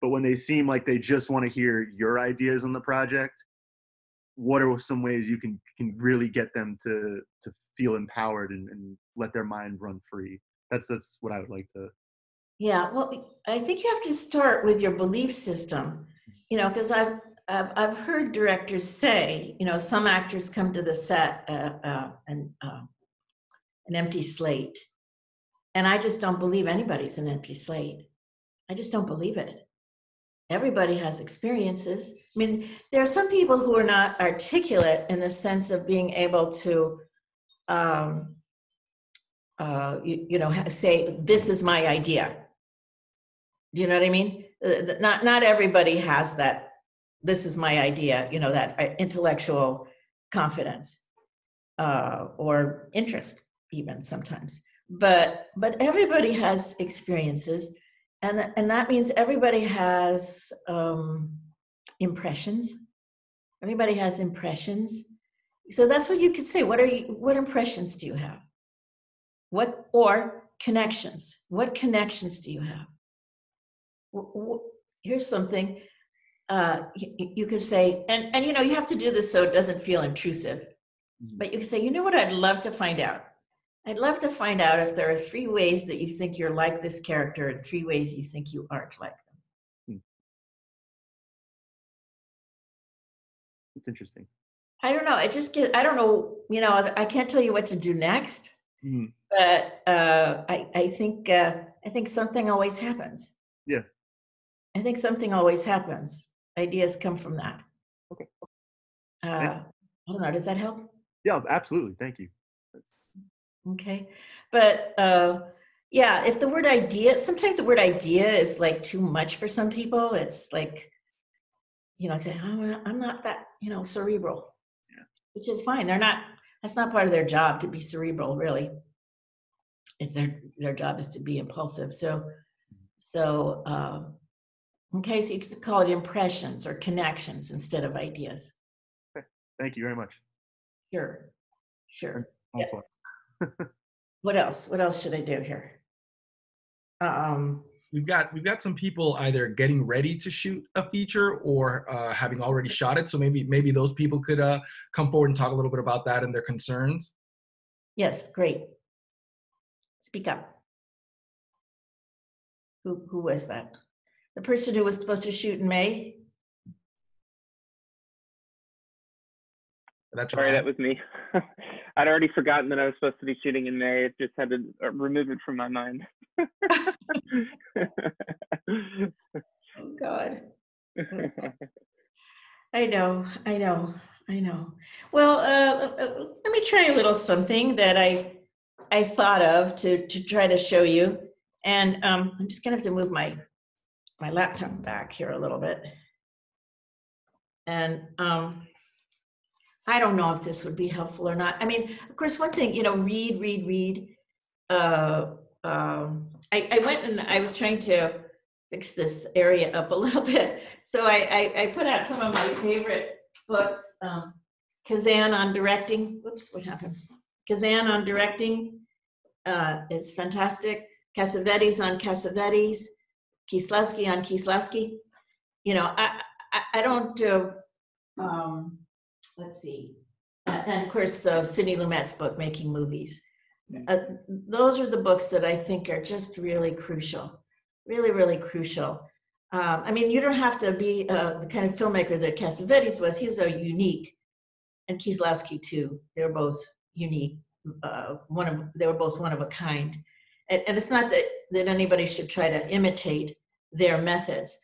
U: but when they seem like they just want to hear your ideas on the project, what are some ways you can can really get them to to feel empowered and, and let their mind run free? That's that's what I would like to.
A: Yeah, well, I think you have to start with your belief system, you know, because I've, I've I've heard directors say, you know, some actors come to the set uh, uh, and uh, an empty slate, and I just don't believe anybody's an empty slate. I just don't believe it. Everybody has experiences. I mean, there are some people who are not articulate in the sense of being able to um, uh, you, you know, say, this is my idea. Do you know what I mean? Uh, Not, not everybody has that, this is my idea, you know, that uh, intellectual confidence uh, or interest even sometimes. But, but everybody has experiences and, and that means everybody has um, impressions. Everybody has impressions. So that's what you could say. What are you, what impressions do you have? What or connections? What connections do you have? W- Here's something uh, you, you could say, and and you know you have to do this so it doesn't feel intrusive. But you can say, you know what? I'd love to find out. I'd love to find out if there are three ways that you think you're like this character, and three ways you think you aren't like them.
U: It's interesting.
A: I don't know. I just get. I don't know. You know, I can't tell you what to do next.
U: Mhm.
A: but uh, I, I think uh, I think something always happens.
U: Yeah.
A: I think something always happens. Ideas come from that.
U: Okay.
A: Uh, I don't know. Does that help?
U: Yeah, absolutely. Thank you.
A: Okay. But uh, yeah, if the word idea, sometimes the word idea is like too much for some people. It's like, you know, say, I'm not, I'm not that, you know, cerebral, which is fine. They're not. That's not part of their job to be cerebral, really. It's their their job is to be impulsive. So, so um, okay, so you could call it impressions or connections instead of ideas.
U: Thank you very much.
A: Sure, sure.
U: Waz.
A: What else? What else should I do here? Um,
B: we've got we've got some people either getting ready to shoot a feature or uh, having already shot it. So maybe maybe those people could uh, come forward and talk a little bit about that and their concerns.
A: Yes, great. Speak up. Who who was that? The person who was supposed to shoot in May?
B: That's
R: Sorry, that was me. [laughs] I'd already forgotten that I was supposed to be shooting in May. It just had to uh, remove it from my mind. [laughs]
A: Oh God. [laughs] I know, I know, I know. Well, uh, uh, let me try a little something that I I thought of to to try to show you. And um, I'm just gonna have to move my my laptop back here a little bit. And um, I don't know if this would be helpful or not. I mean, of course, one thing, you know, read, read, read. Uh, um, I, I went and I was trying to fix this area up a [laughs] little bit. So I, I, I put out some of my favorite books. Um, Kazan on directing. Whoops, what happened? Kazan on directing uh, is fantastic. Cassavetes on Cassavetes. Kieslowski on Kieslowski. You know, I, I, I don't do, um, let's see. Uh, and of course, so Sidney Lumet's book, Making Movies. Uh, those are the books that I think are just really crucial, really, really crucial. um, I mean, you don't have to be uh, the kind of filmmaker that Cassavetes was. He was a unique, and Kieslowski too. They were both unique. Uh, one of they were both one of a kind, and, and it's not that that anybody should try to imitate their methods,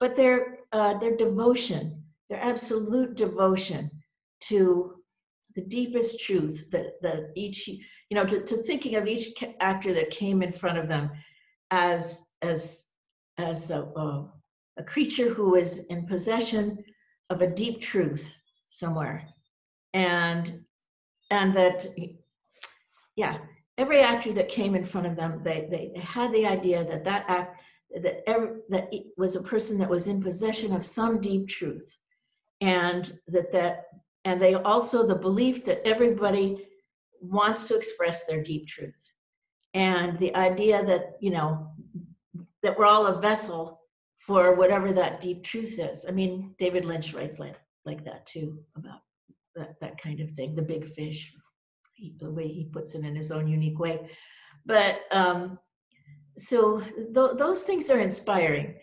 A: but their uh, their devotion, their absolute devotion to the deepest truth that that each you know to, to thinking of each actor that came in front of them as as as a, a, a creature who is in possession of a deep truth somewhere. And and that yeah every actor that came in front of them they they had the idea that that act that every, that was a person that was in possession of some deep truth. And that that and they also the belief that everybody wants to express their deep truth and the idea that you know that we're all a vessel for whatever that deep truth is. I mean, David Lynch writes like like that too about that that kind of thing, the big fish, he, the way he puts it in his own unique way. But um, so th- those things are inspiring,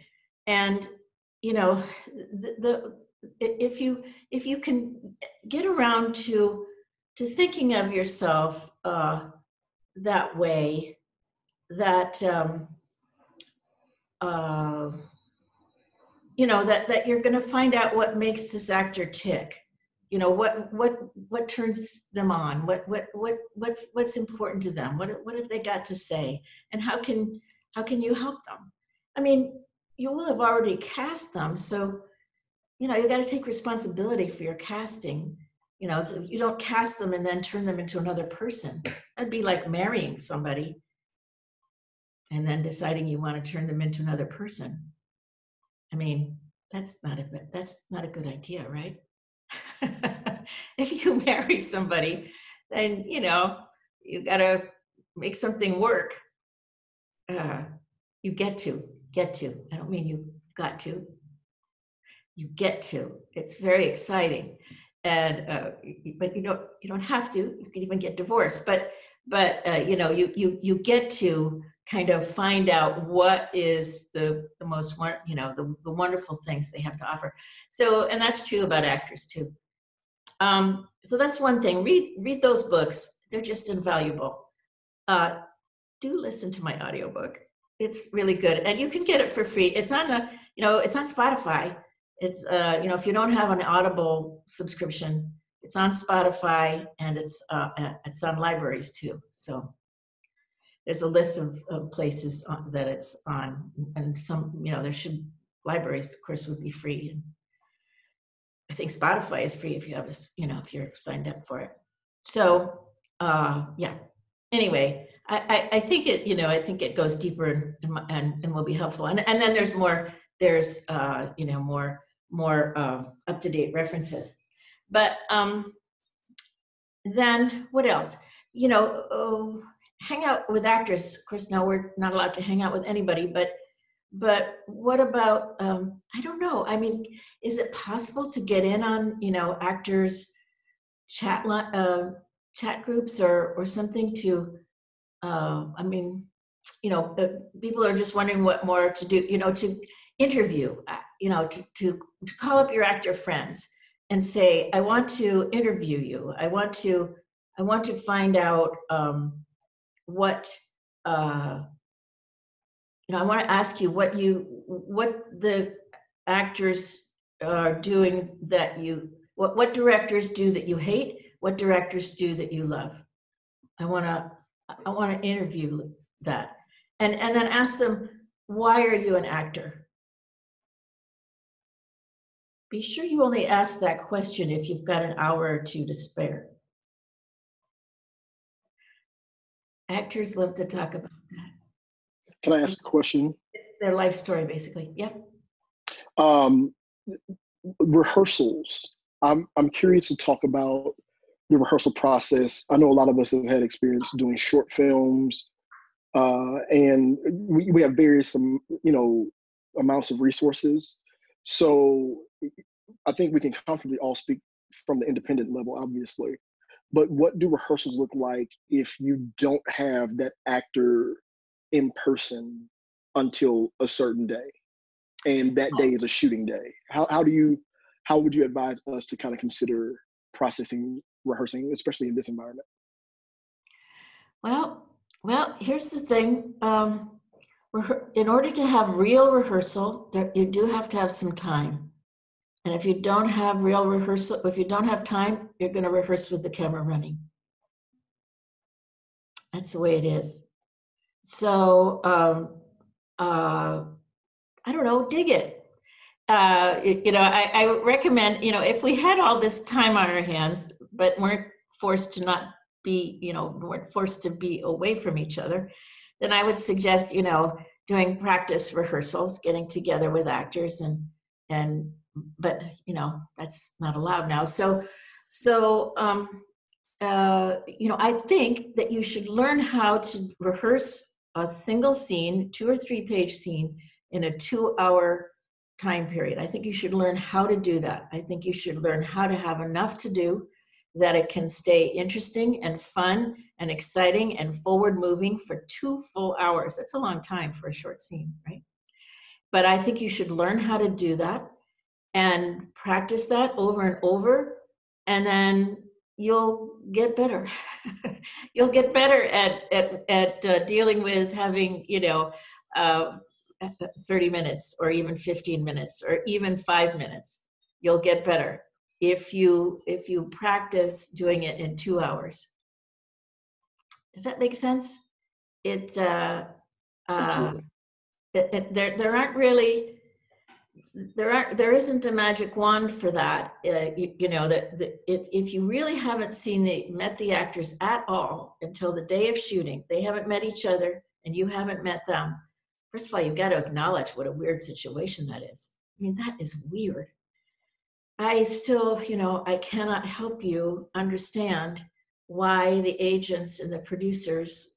A: and you know, the, the if you if you can get around to to thinking of yourself uh, that way, that um, uh, you know that that you're going to find out what makes this actor tick. You know what what what turns them on? What what what what what's important to them? What what have they got to say? And how can how can you help them? I mean you will have already cast them so you know you got to take responsibility for your casting you know so you don't cast them and then turn them into another person that'd be like marrying somebody and then deciding you want to turn them into another person. I mean, that's not a that's not a good idea, right? [laughs] if you [laughs] marry somebody, then you know you got to make something work. Uh, you get to get to. I don't mean you got to. You get to. It's very exciting, and uh, but you don't you don't have to. You can even get divorced, but but uh, you know you you you get to kind of find out what is the the most you know the, the wonderful things they have to offer. So and that's true about actors too. Um, so that's one thing. Read read those books. They're just invaluable. Uh, do listen to my audiobook. It's really good. And you can get it for free. It's on the you know it's on spotify it's uh, you know if you don't have an audible subscription it's on spotify and it's uh, it's on libraries too so there's a list of, of places on, that it's on, and some, you know, there should libraries, of course, would be free. And I think Spotify is free if you have a, you know, if you're signed up for it. So, uh, yeah. Anyway, I, I, I think it, you know, I think it goes deeper and and, and will be helpful. And and then there's more, there's, uh, you know, more more uh, up to date references. But um, then what else? You know. Oh, hang out with actors. Of course, now we're not allowed to hang out with anybody, but but what about um, I don't know. I mean, is it possible to get in on you know actors chat uh, chat groups or or something to? Uh, I mean, you know, people are just wondering what more to do. You know, to interview. Uh, you know, to to to call up your actor friends and say, I want to interview you. I want to I want to find out. Um, what uh, you know i want to ask you what you what the actors are doing that you what what directors do that you hate what directors do that you love i want to i want to interview that and and then ask them why are you an actor be sure you only ask that question if you've got an hour or two to spare Actors love to talk about that.
T: Can I ask a question?
A: It's their life story, basically. Yep.
T: Um, rehearsals. I'm I'm curious to talk about the rehearsal process. I know a lot of us have had experience doing short films, uh, and we, we have various um, you know amounts of resources. So I think we can comfortably all speak from the independent level, obviously. But what do rehearsals look like if you don't have that actor in person until a certain day? and that day is a shooting day? How how do you how would you advise us to kind of consider processing rehearsing, especially in this environment?
A: Well, well, here's the thing. Um, in order to have real rehearsal, there, you do have to have some time. And if you don't have real rehearsal, if you don't have time, you're going to rehearse with the camera running. That's the way it is. So, um, uh, I don't know, dig it. Uh, you know, I, I recommend, you know, if we had all this time on our hands, but weren't forced to not be, you know, weren't forced to be away from each other, then I would suggest, you know, doing practice rehearsals, getting together with actors and and but you know that's not allowed now. So so um, uh, you know I think that you should learn how to rehearse a single scene, two or three page scene in a two hour time period. I think you should learn how to do that. I think you should learn how to have enough to do that it can stay interesting and fun and exciting and forward moving for two full hours. That's a long time for a short scene, right? But I think you should learn how to do that and practice that over and over, and then you'll get better. [laughs] you'll get better at at at uh, dealing with having you know. Uh, 30 minutes or even 15 minutes or even five minutes you'll get better if you if you practice doing it in two hours does that make sense it uh, uh it, it, there there aren't really there aren't there isn't a magic wand for that uh, you, you, know that, that if, if you really haven't seen the met the actors at all until the day of shooting they haven't met each other and you haven't met them first of all you've got to acknowledge what a weird situation that is i mean that is weird I still, you know, I cannot help you understand why the agents and the producers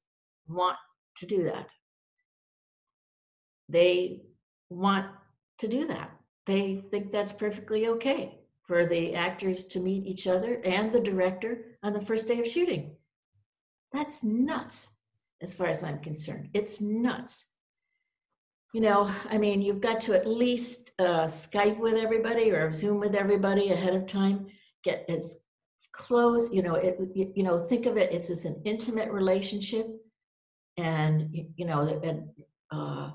A: want to do that. They want to do that. They think that's perfectly okay for the actors to meet each other and the director on the first day of shooting. That's nuts, as far as I'm concerned. It's nuts you know, I mean, you've got to at least uh, Skype with everybody or Zoom with everybody ahead of time. Get as close, you know, it, you, know, think of it as an intimate relationship, and you know, and uh,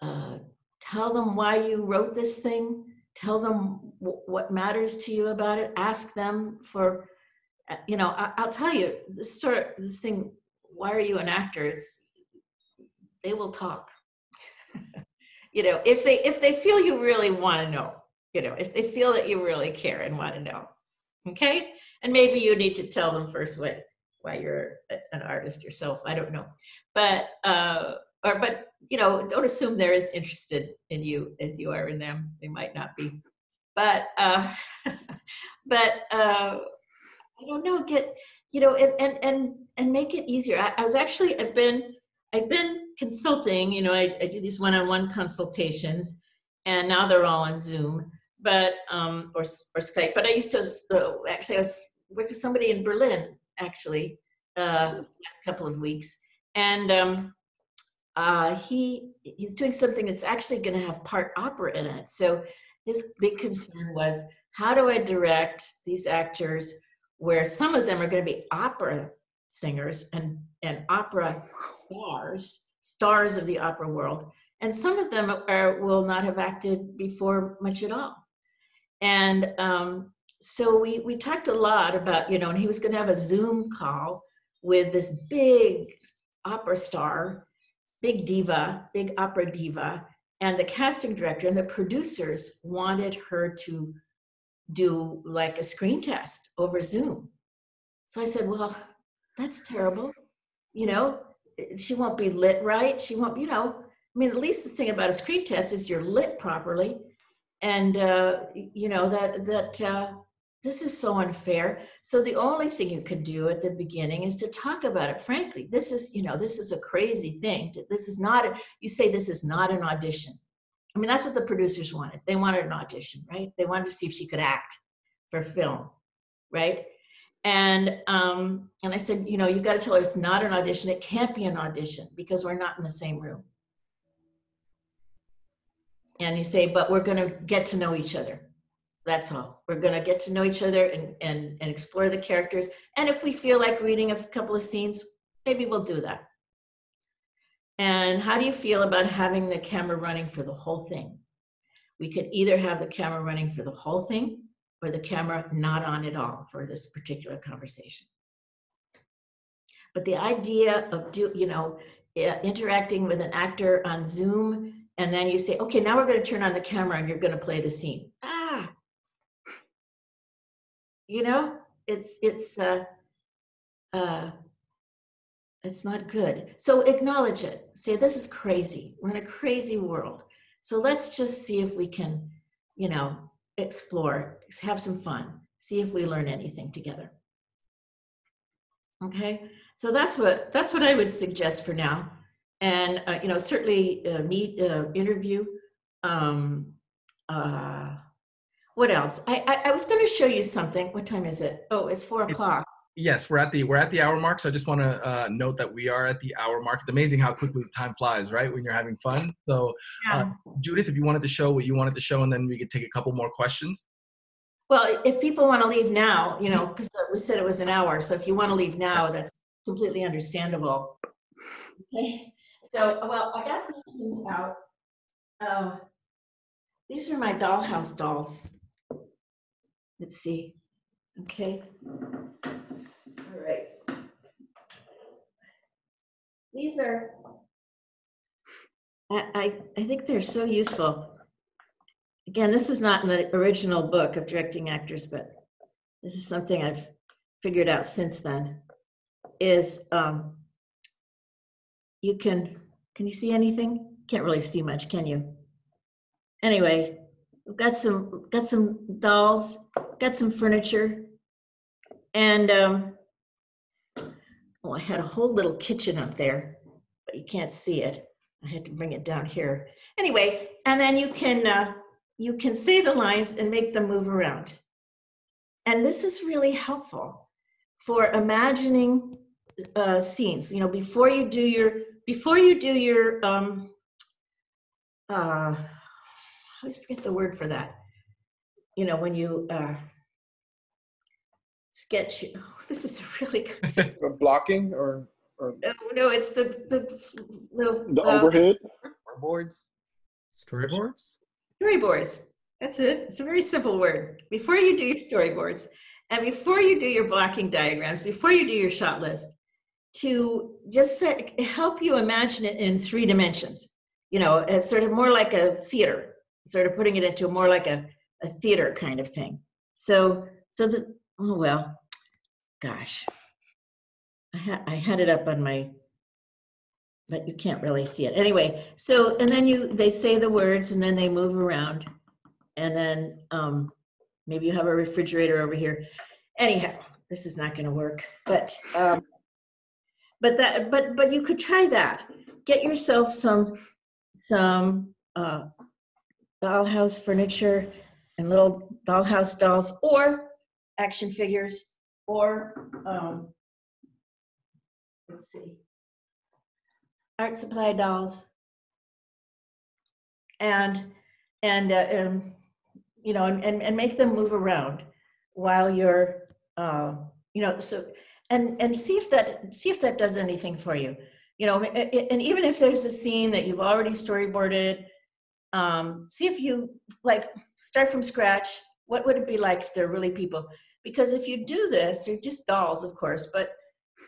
A: uh, tell them why you wrote this thing. Tell them w- what matters to you about it. Ask them for, uh, you know, I, will tell you this story. This thing. Why are you an actor? It's they will talk you know if they if they feel you really want to know you know if they feel that you really care and want to know okay and maybe you need to tell them first what why you're an artist yourself i don't know but uh or but you know don't assume they're as interested in you as you are in them. They might not be. But uh [laughs] but uh i don't know get you know and and and, and make it easier. I, I was actually i've been i've been consulting, you know, I, I do these one-on-one consultations, and now they're all on Zoom, but um, or or Skype. But I used to uh, actually I was worked with somebody in Berlin actually uh, last couple of weeks, and um, uh, he he's doing something that's actually going to have part opera in it. So his big concern was how do I direct these actors where some of them are going to be opera singers and and opera stars stars of the opera world. And some of them are, will not have acted before much at all. And um, so we, we talked a lot about, you know, and he was going to have a Zoom call with this big opera star, big diva, big opera diva. And the casting director and the producers wanted her to do like a screen test over Zoom. So I said, well, that's terrible. You know, she won't be lit right. She won't, you know, I mean, at least the thing about a screen test is you're lit properly. And, uh, you know, that, that, uh, this is so unfair. So the only thing you can do at the beginning is to talk about it. Frankly, this is, you know, this is a crazy thing. This is not, a, you say this is not an audition. I mean, that's what the producers wanted. They wanted an audition, right? They wanted to see if she could act for film, right? and um, and I said, you know, you've got to tell her it's not an audition. It can't be an audition because we're not in the same room. and you say, but we're going to get to know each other. That's all. We're going to get to know each other and, and, and explore the characters. And if we feel like reading a couple of scenes, maybe we'll do that. And how do you feel about having the camera running for the whole thing? We could either have the camera running for the whole thing or the camera not on at all for this particular conversation. But the idea of do, you know, interacting with an actor on Zoom, and then you say, okay, now we're going to turn on the camera and you're going to play the scene. Ah, you know, it's it's uh, uh, it's not good. So acknowledge it. Say this is crazy. We're in a crazy world. So let's just see if we can, you know, explore, have some fun, see if we learn anything together. Okay, so that's what that's what I would suggest for now, and uh, you know certainly uh, meet uh, interview. Um, uh, what else? I I, I was going to show you something. What time is it? Oh, it's four o'clock.
B: Yes, we're at the we're at the hour mark. So I just want to uh, note that we are at the hour mark. It's amazing how quickly time flies, right? When you're having fun. So, uh, Judith, if you wanted to show what you wanted to show, and then we could take a couple more questions.
A: Well, if people want to leave now, you know, because we said it was an hour. So if you want to leave now, that's completely understandable. Okay. So, well, I got these things out. Uh, these are my dollhouse dolls. Let's see. Okay. All right. These are, I, I, I think they're so useful. Again, this is not in the original book of directing actors, but this is something I've figured out since then. Is um, you can can you see anything? Can't really see much, can you? Anyway, got some got some dolls, got some furniture, and um, oh, I had a whole little kitchen up there, but you can't see it. I had to bring it down here. Anyway, and then you can uh, you can say the lines and make them move around. And this is really helpful for imagining uh, scenes. You know, before you do your before you do your um, uh, always forget the word for that. You know, when you uh, sketch. Oh, [laughs] this is really
D: good. [laughs] blocking or, or
A: no, no, it's the the the,
T: the uh, overhead
B: boards, storyboards.
A: Storyboards. That's it. It's a very simple word. Before you do your storyboards, and before you do your blocking diagrams, before you do your shot list, to just sort of help you imagine it in three dimensions. You know, it's sort of more like a theater, sort of putting it into more like a, a theater kind of thing. So, so the oh well, gosh, I, ha- I had it up on my but you can't really see it. Anyway, so and then you they say the words and then they move around, and then um, maybe you have a refrigerator over here. Anyhow, this is not going to work, but um, but that but but you could try that. Get yourself some some uh, dollhouse furniture and little dollhouse dolls or action figures or um, let's see art supply dolls. And and, uh, and you know and, and make them move around while you're uh, you know so and and see if that see if that does anything for you. You know and even if there's a scene that you've already storyboarded um, see if you like start from scratch what would it be like if they're really people? Because if you do this they're just dolls of course but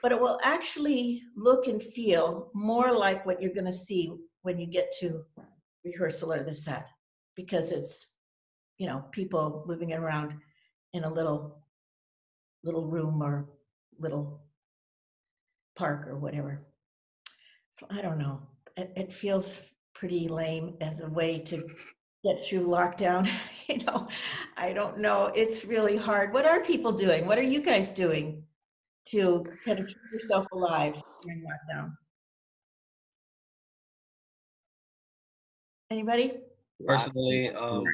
A: but it will actually look and feel more like what you're going to see when you get to rehearsal or the set because it's you know people moving around in a little little room or little park or whatever. So i don't know. It, it feels pretty lame as a way to get through lockdown [laughs] you know i don't know it's really hard what are people doing what are you guys doing to kind of keep yourself alive during lockdown? Anybody?
L: Personally, um,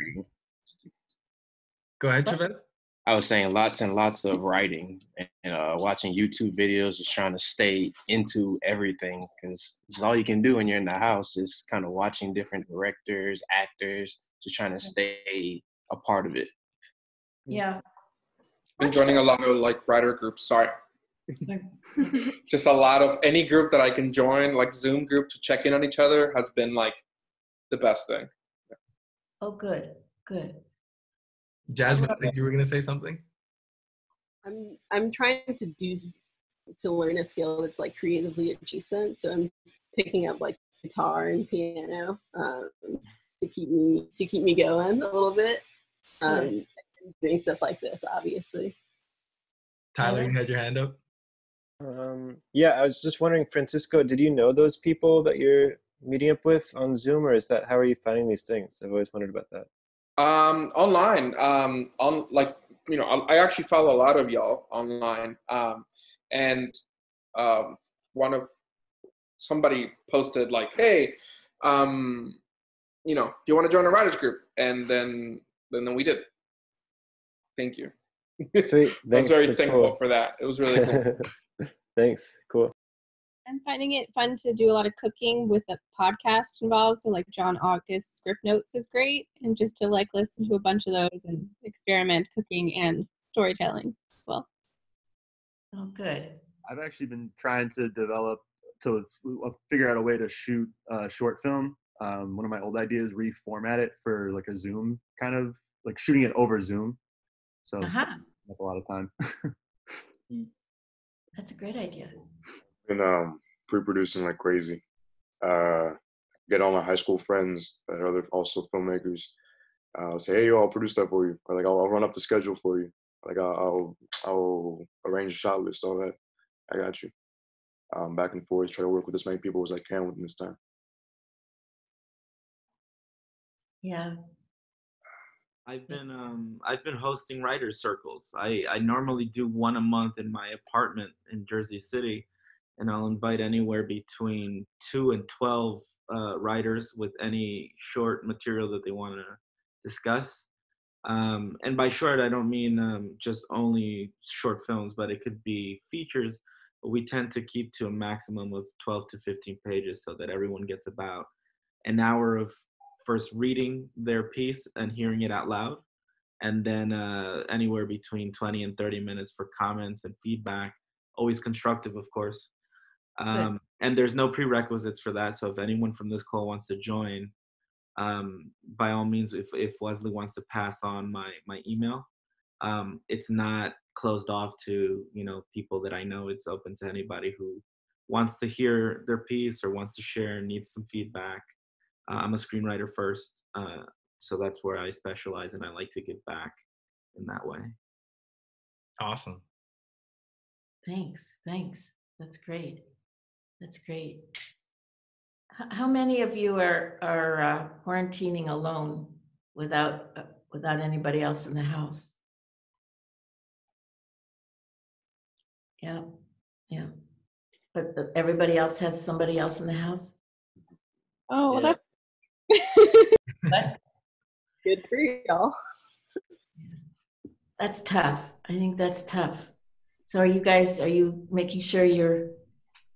B: go ahead, Chavez.
K: I was saying lots and lots of writing and uh, watching YouTube videos, just trying to stay into everything because it's all you can do when you're in the house, just kind of watching different directors, actors, just trying to stay a part of it.
A: Yeah.
D: Been joining a lot of like writer groups. Sorry. [laughs] [laughs] just a lot of any group that I can join, like Zoom group to check in on each other, has been like the best thing.
A: Oh, good, good.
B: Jasmine, I think you were gonna say something.
M: I'm I'm trying to do to learn a skill that's like creatively adjacent. So I'm picking up like guitar and piano um, to keep me to keep me going a little bit. Um, doing stuff like this, obviously.
B: Tyler, you had your hand up.
Q: Um, yeah, I was just wondering, Francisco, did you know those people that you're meeting up with on Zoom, or is that how are you finding these things? I've always wondered about that.
D: Um, online, um, on like you know, I, I actually follow a lot of y'all online, um, and um, one of somebody posted like, "Hey, um, you know, do you want to join a writers group?" And then then, then we did. Thank you.
Q: Sweet. [laughs]
D: I was very
Q: That's
D: thankful
Q: cool.
D: for that. It was really cool. [laughs]
Q: Thanks. Cool.
P: I'm finding it fun to do a lot of cooking with a podcast involved. So like John August Scriptnotes is great, and just to like listen to a bunch of those and experiment cooking and storytelling as well.
A: Oh, good.
U: I've actually been trying to develop to uh, figure out a way to shoot a short film. Um, one of my old ideas, reformat it for like a Zoom kind of like shooting it over Zoom. So
A: Uh-huh.
U: that's a lot of time. [laughs]
A: That's a great idea.
G: Been um, pre-producing like crazy. Uh, get all my high school friends that are other also filmmakers. Uh, say, hey, yo, I'll produce that for you. Or like, I'll, I'll run up the schedule for you. Like, I'll, I'll, I'll arrange a shot list, all that. I got you. Um, back and forth, try to work with as many people as I can within this time.
A: Yeah.
S: I've been um I've been hosting writers circles. I I normally do one a month in my apartment in Jersey City, and I'll invite anywhere between two and twelve uh, writers with any short material that they want to discuss. Um, and by short, I don't mean um, just only short films, but it could be features. We tend to keep to a maximum of 12 to 15 pages so that everyone gets about an hour of first reading their piece and hearing it out loud and then uh, anywhere between 20 and 30 minutes for comments and feedback always constructive of course um, and there's no prerequisites for that so if anyone from this call wants to join um, by all means if, if wesley wants to pass on my, my email um, it's not closed off to you know people that i know it's open to anybody who wants to hear their piece or wants to share and needs some feedback uh, I'm a screenwriter first, uh, so that's where I specialize, and I like to give back in that way.
B: Awesome.
A: Thanks. Thanks. That's great. That's great. H- How many of you are are uh, quarantining alone without uh, without anybody else in the house? Yeah, yeah. But but everybody else has somebody else in the house.
P: Oh, well,
A: Yeah.
P: that's [laughs]
M: Good for y'all.
A: That's tough. I think that's tough. So are you guys? Are you making sure you're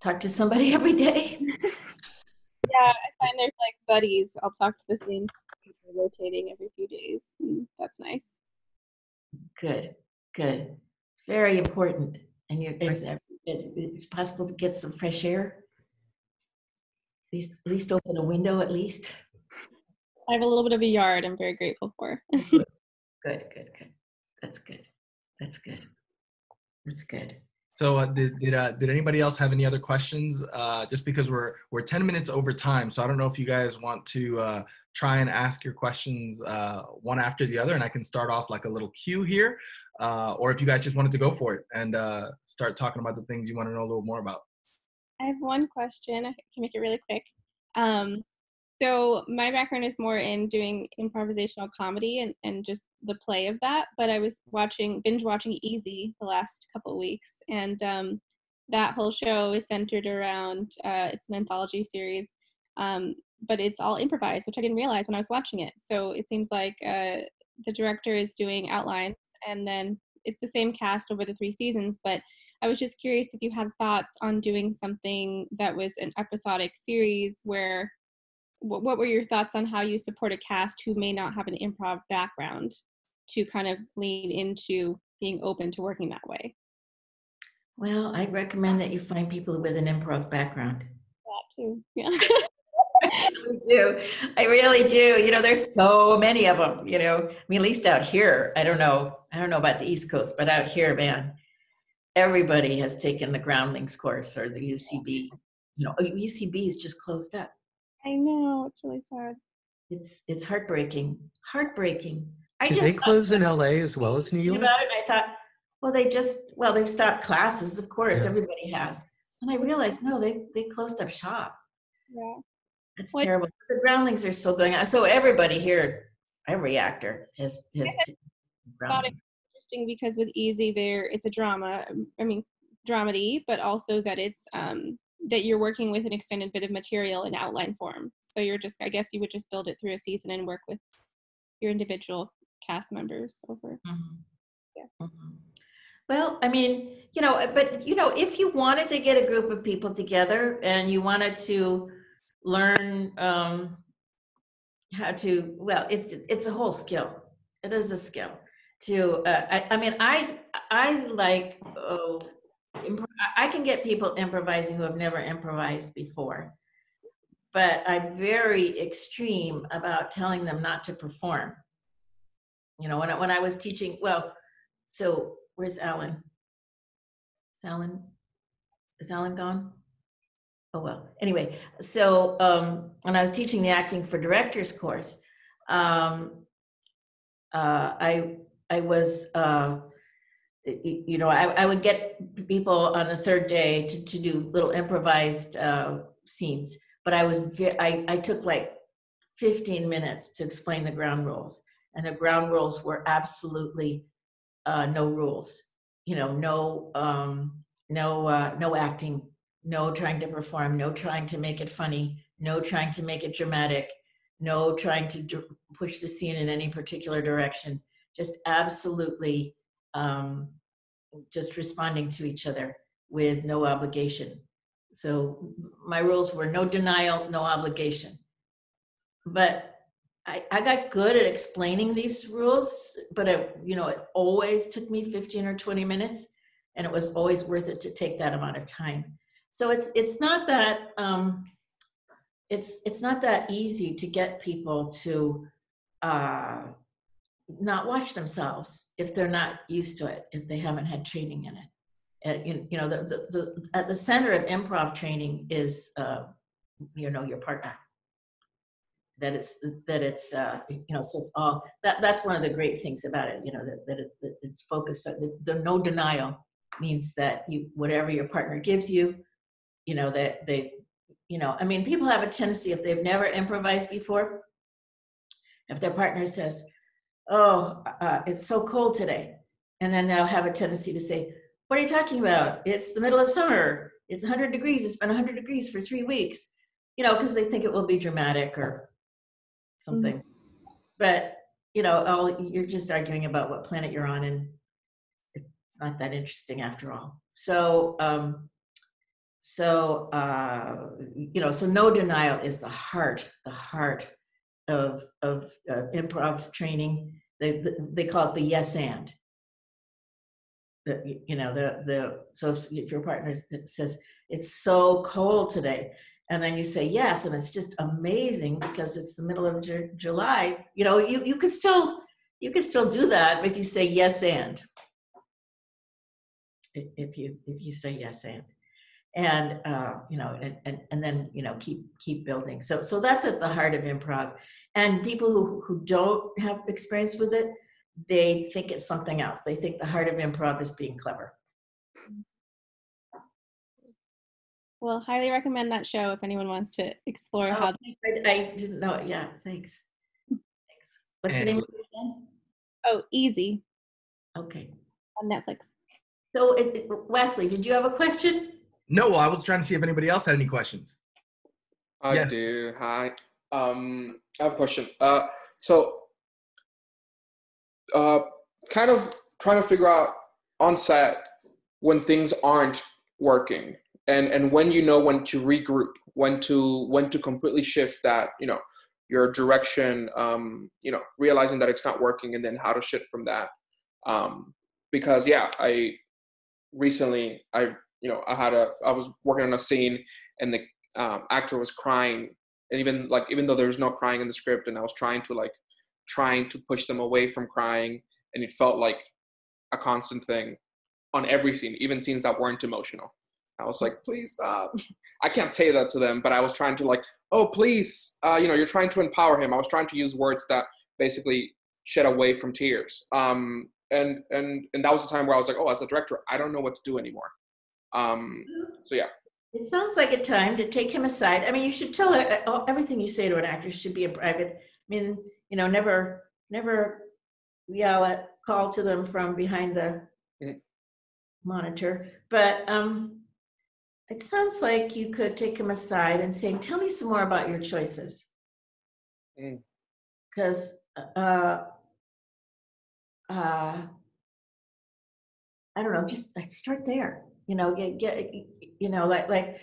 A: talk to somebody [laughs] every day?
P: yeah. I find there's like buddies. I'll talk to the same people rotating every few days. and That's nice.
A: Good, good. It's very important. And you, it's, it, it's possible to get some fresh air. At least, at least open a window at least.
P: I have a little bit of a yard. I'm very grateful for.
A: Good, good, good. That's good. That's good. That's good.
B: So uh, did did, uh, did anybody else have any other questions? Uh, just because we're we're ten minutes over time, so I don't know if you guys want to uh, try and ask your questions uh, one after the other, and I can start off like a little queue here, uh, or if you guys just wanted to go for it and start talking about the things you want to know a little more about.
P: I have one question. I can make it really quick. Um, so my background is more in doing improvisational comedy and, and just the play of that. But I was watching binge watching Easy the last couple weeks, and um, that whole show is centered around. Uh, it's an anthology series, um, but it's all improvised, which I didn't realize when I was watching it. So it seems like uh, the director is doing outlines and then it's the same cast over the three seasons. But I was just curious if you had thoughts on doing something that was an episodic series where what, what were your thoughts on how you support a cast who may not have an improv background to kind of lean into being open to working that way?
A: Well, I recommend that you find people with an improv background.
P: That too, yeah. [laughs]
A: I do. I really do. You know, there's so many of them. You know, I mean, at least out here, I don't know. I don't know about the East Coast, but out here, man, everybody has taken the Groundlings course or the UCB. You know, UCB is just closed up.
P: I know it's really sad.
A: It's it's heartbreaking. Heartbreaking. I
N: Did
A: just
N: they close in LA as well as New York?
A: about it, I thought, well, they just well, they've stopped classes, of course,
N: Yeah.
A: everybody has. And I realized, no, they they closed up shop.
P: Yeah.
A: That's
P: What-
A: terrible. The groundlings are still going on. So everybody here, every actor has has
P: thought it
A: groundlings.
P: was interesting because with Easy, there it's a drama. I mean, dramedy, but also that it's um, that you're working with an extended bit of material in outline form. So you're just, I guess, you would just build it through a season and work with your individual cast members over. Yeah.
A: Mm-hmm. Well, I mean, you know, but you know, if you wanted to get a group of people together and you wanted to learn um, how to, well, it's it's a whole skill. It is a skill to. Uh, I, I mean, I I like. Oh, I can get people improvising who have never improvised before, but I'm very extreme about telling them not to perform. You know, when I, when I was teaching, well, so where's Alan? Is Alan, is Alan gone? Oh, well, anyway, so um, when I was teaching the acting for directors course, um, uh, I, I was, uh, you know, I, I would get people on the third day to, to do little improvised uh, scenes, but I was, I, I took like 15 minutes to explain the ground rules. And the ground rules were absolutely uh, no rules. You know, no, um, no, uh, no acting, no trying to perform, no trying to make it funny, no trying to make it dramatic, no trying to push the scene in any particular direction. Just absolutely, um, just responding to each other with no obligation. So my rules were no denial, no obligation. But I, I got good at explaining these rules, but it, you know, it always took me 15 or 20 minutes, and it was always worth it to take that amount of time. So it's it's not that um, it's it's not that easy to get people to uh, not watch themselves if they're not used to it, if they haven't had training in it. Uh, you, you know, the, the, the at the center of improv training is uh, you know your partner that it's that it's uh, you know so it's all that that's one of the great things about it you know that, that, it, that it's focused on the, the no denial means that you whatever your partner gives you you know that they you know i mean people have a tendency if they've never improvised before if their partner says oh uh, it's so cold today. And then they'll have a tendency to say what are you talking about? It's the middle of summer. It's 100 degrees. It's been 100 degrees for three weeks. You know because they think it will be dramatic or something. But you know, all you're just arguing about what planet you're on, and it's not that interesting after all. So, um, so uh, you know, so no denial is the heart, the heart of of uh, improv training. They they call it the yes and. The, you know the the so if your partner says it's so cold today and then you say yes and it's just amazing because it's the middle of Ju- july you know you, you could still you could still do that if you say yes and if you if you say yes and and uh, you know and, and and then you know keep keep building so so that's at the heart of improv and people who who don't have experience with it they think it's something else they think the heart of improv is being clever
P: Well, highly recommend that show if anyone wants to explore how.
A: I, I didn't know it. Yeah, thanks. Thanks. What's the name of it again?
P: Oh, Easy
A: Okay.
P: on Netflix.
A: So, it, it- Wesley, did you have a question?
B: No, I was trying to see if anybody else had any questions.
D: I
B: Yes.
D: do. Hi. Um, I have a question. Uh, so, uh, kind of trying to figure out on set when things aren't working and and when you know when to regroup when to when to completely shift that you know your direction um you know realizing that it's not working and then how to shift from that um because yeah i recently i you know i had a i was working on a scene and the um, actor was crying and even like even though there was no crying in the script and i was trying to like trying to push them away from crying and it felt like a constant thing on every scene even scenes that weren't emotional I was like, please stop. [laughs] I can't say that to them, but I was trying to like, oh, please, uh, you know, you're trying to empower him. I was trying to use words that basically shed away from tears. Um, and and and that was the time where I was like, oh, as a director, I don't know what to do anymore. Um, so yeah.
A: It sounds like a time to take him aside. I mean, you should tell her uh, everything you say to an actor should be in private. I mean, you know, never, never yell at, call to them from behind the
D: Mhm.
A: monitor. But um, it sounds like you could take him aside and say, "Tell me some more about your choices,"
D: Mm.
A: because uh, uh, I don't know. Just start there. You know, get get you know, like like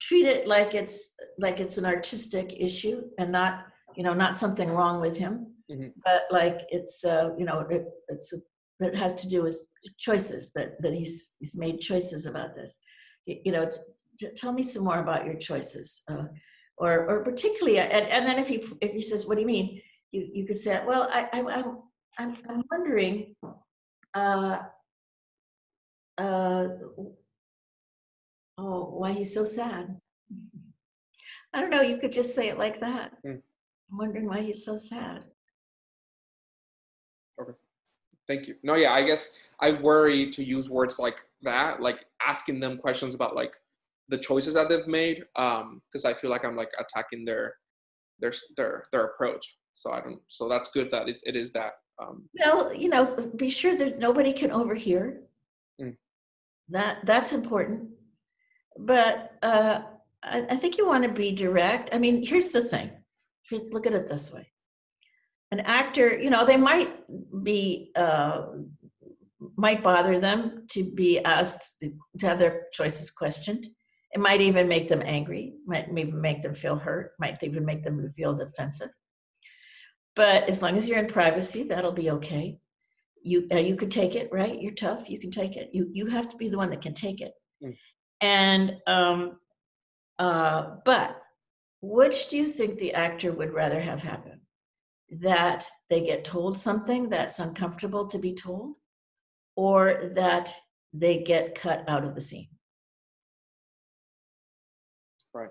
A: treat it like it's like it's an artistic issue and not you know not something wrong with him,
D: Mhm.
A: but like it's uh, you know it, it's it has to do with choices that that he's he's made choices about this. You, you know, t- t- tell me some more about your choices, uh, or or particularly, and, and then if he if he says, "What do you mean?" You you could say, "Well, I, I I'm I'm I'm wondering." Uh, uh, oh, why he's so sad. I don't know. You could just say it like that.
D: Mm.
A: I'm wondering why he's so sad.
D: Okay. Thank you. No, yeah, I guess I worry to use words like that, like asking them questions about like the choices that they've made, um, because I feel like I'm like attacking their their their their approach. So I don't. So that's good that it, it is that. Um,
A: Well, you know, be sure that nobody can overhear. That that's important. But uh, I, I think you want to be direct. I mean, here's the thing. Here's look at it this way. An actor, you know, they might be uh, might bother them to be asked to, to have their choices questioned. It might even make them angry. Might even make them feel hurt. Might even make them feel defensive. But as long as you're in privacy, that'll be okay. You uh, you can take it, right? You're tough. You can take it. You you have to be the one that can take it.
D: Mm.
A: And um, uh, but which do you think the actor would rather have happen? That they get told something that's uncomfortable to be told, or that they get cut out of the scene?
D: Right.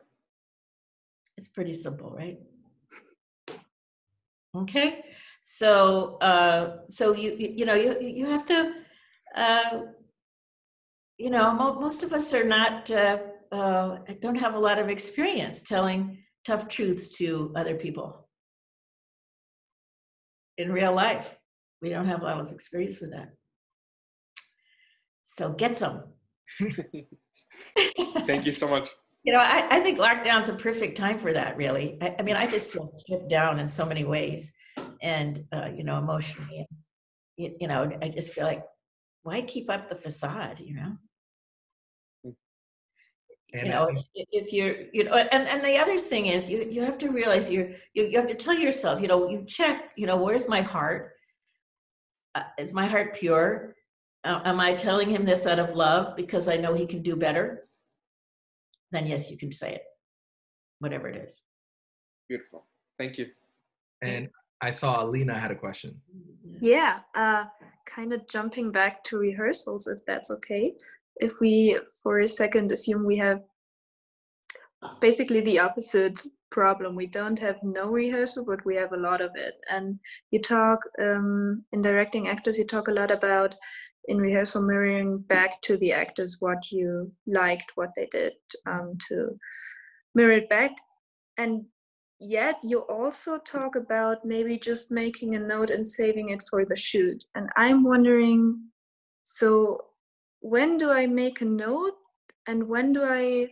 A: It's pretty simple, right? Okay, so uh, so you you know you you have to uh, you know mo- most of us are not uh, uh, don't have a lot of experience telling tough truths to other people in real life. We don't have a lot of experience with that. So get some. [laughs]
D: thank you so much. [laughs]
A: You know, I, I think lockdown's a perfect time for that, really. I, I mean, I just feel stripped down in so many ways and, uh, you know, emotionally. You, you know, I just feel like, why keep up the facade, you know?
B: And
A: you know, if you're, you know, and, and the other thing is you, you have to realize you're, you, you have to tell yourself, you know, you check, you know, where's my heart? Uh, is my heart pure? Uh, am I telling him this out of love because I know he can do better? Then yes, you can say it, whatever it is.
D: Beautiful. Thank you.
B: And I saw Alina had a question.
H: Yeah, uh, kind of jumping back to rehearsals, if that's okay. If we, for a second, assume we have basically the opposite problem. We don't have no rehearsal, but we have a lot of it. And you talk um, in directing actors, you talk a lot about in rehearsal mirroring back to the actors what you liked, what they did um, to mirror it back. And yet you also talk about maybe just making a note and saving it for the shoot. And I'm wondering so when do I make a note and when do I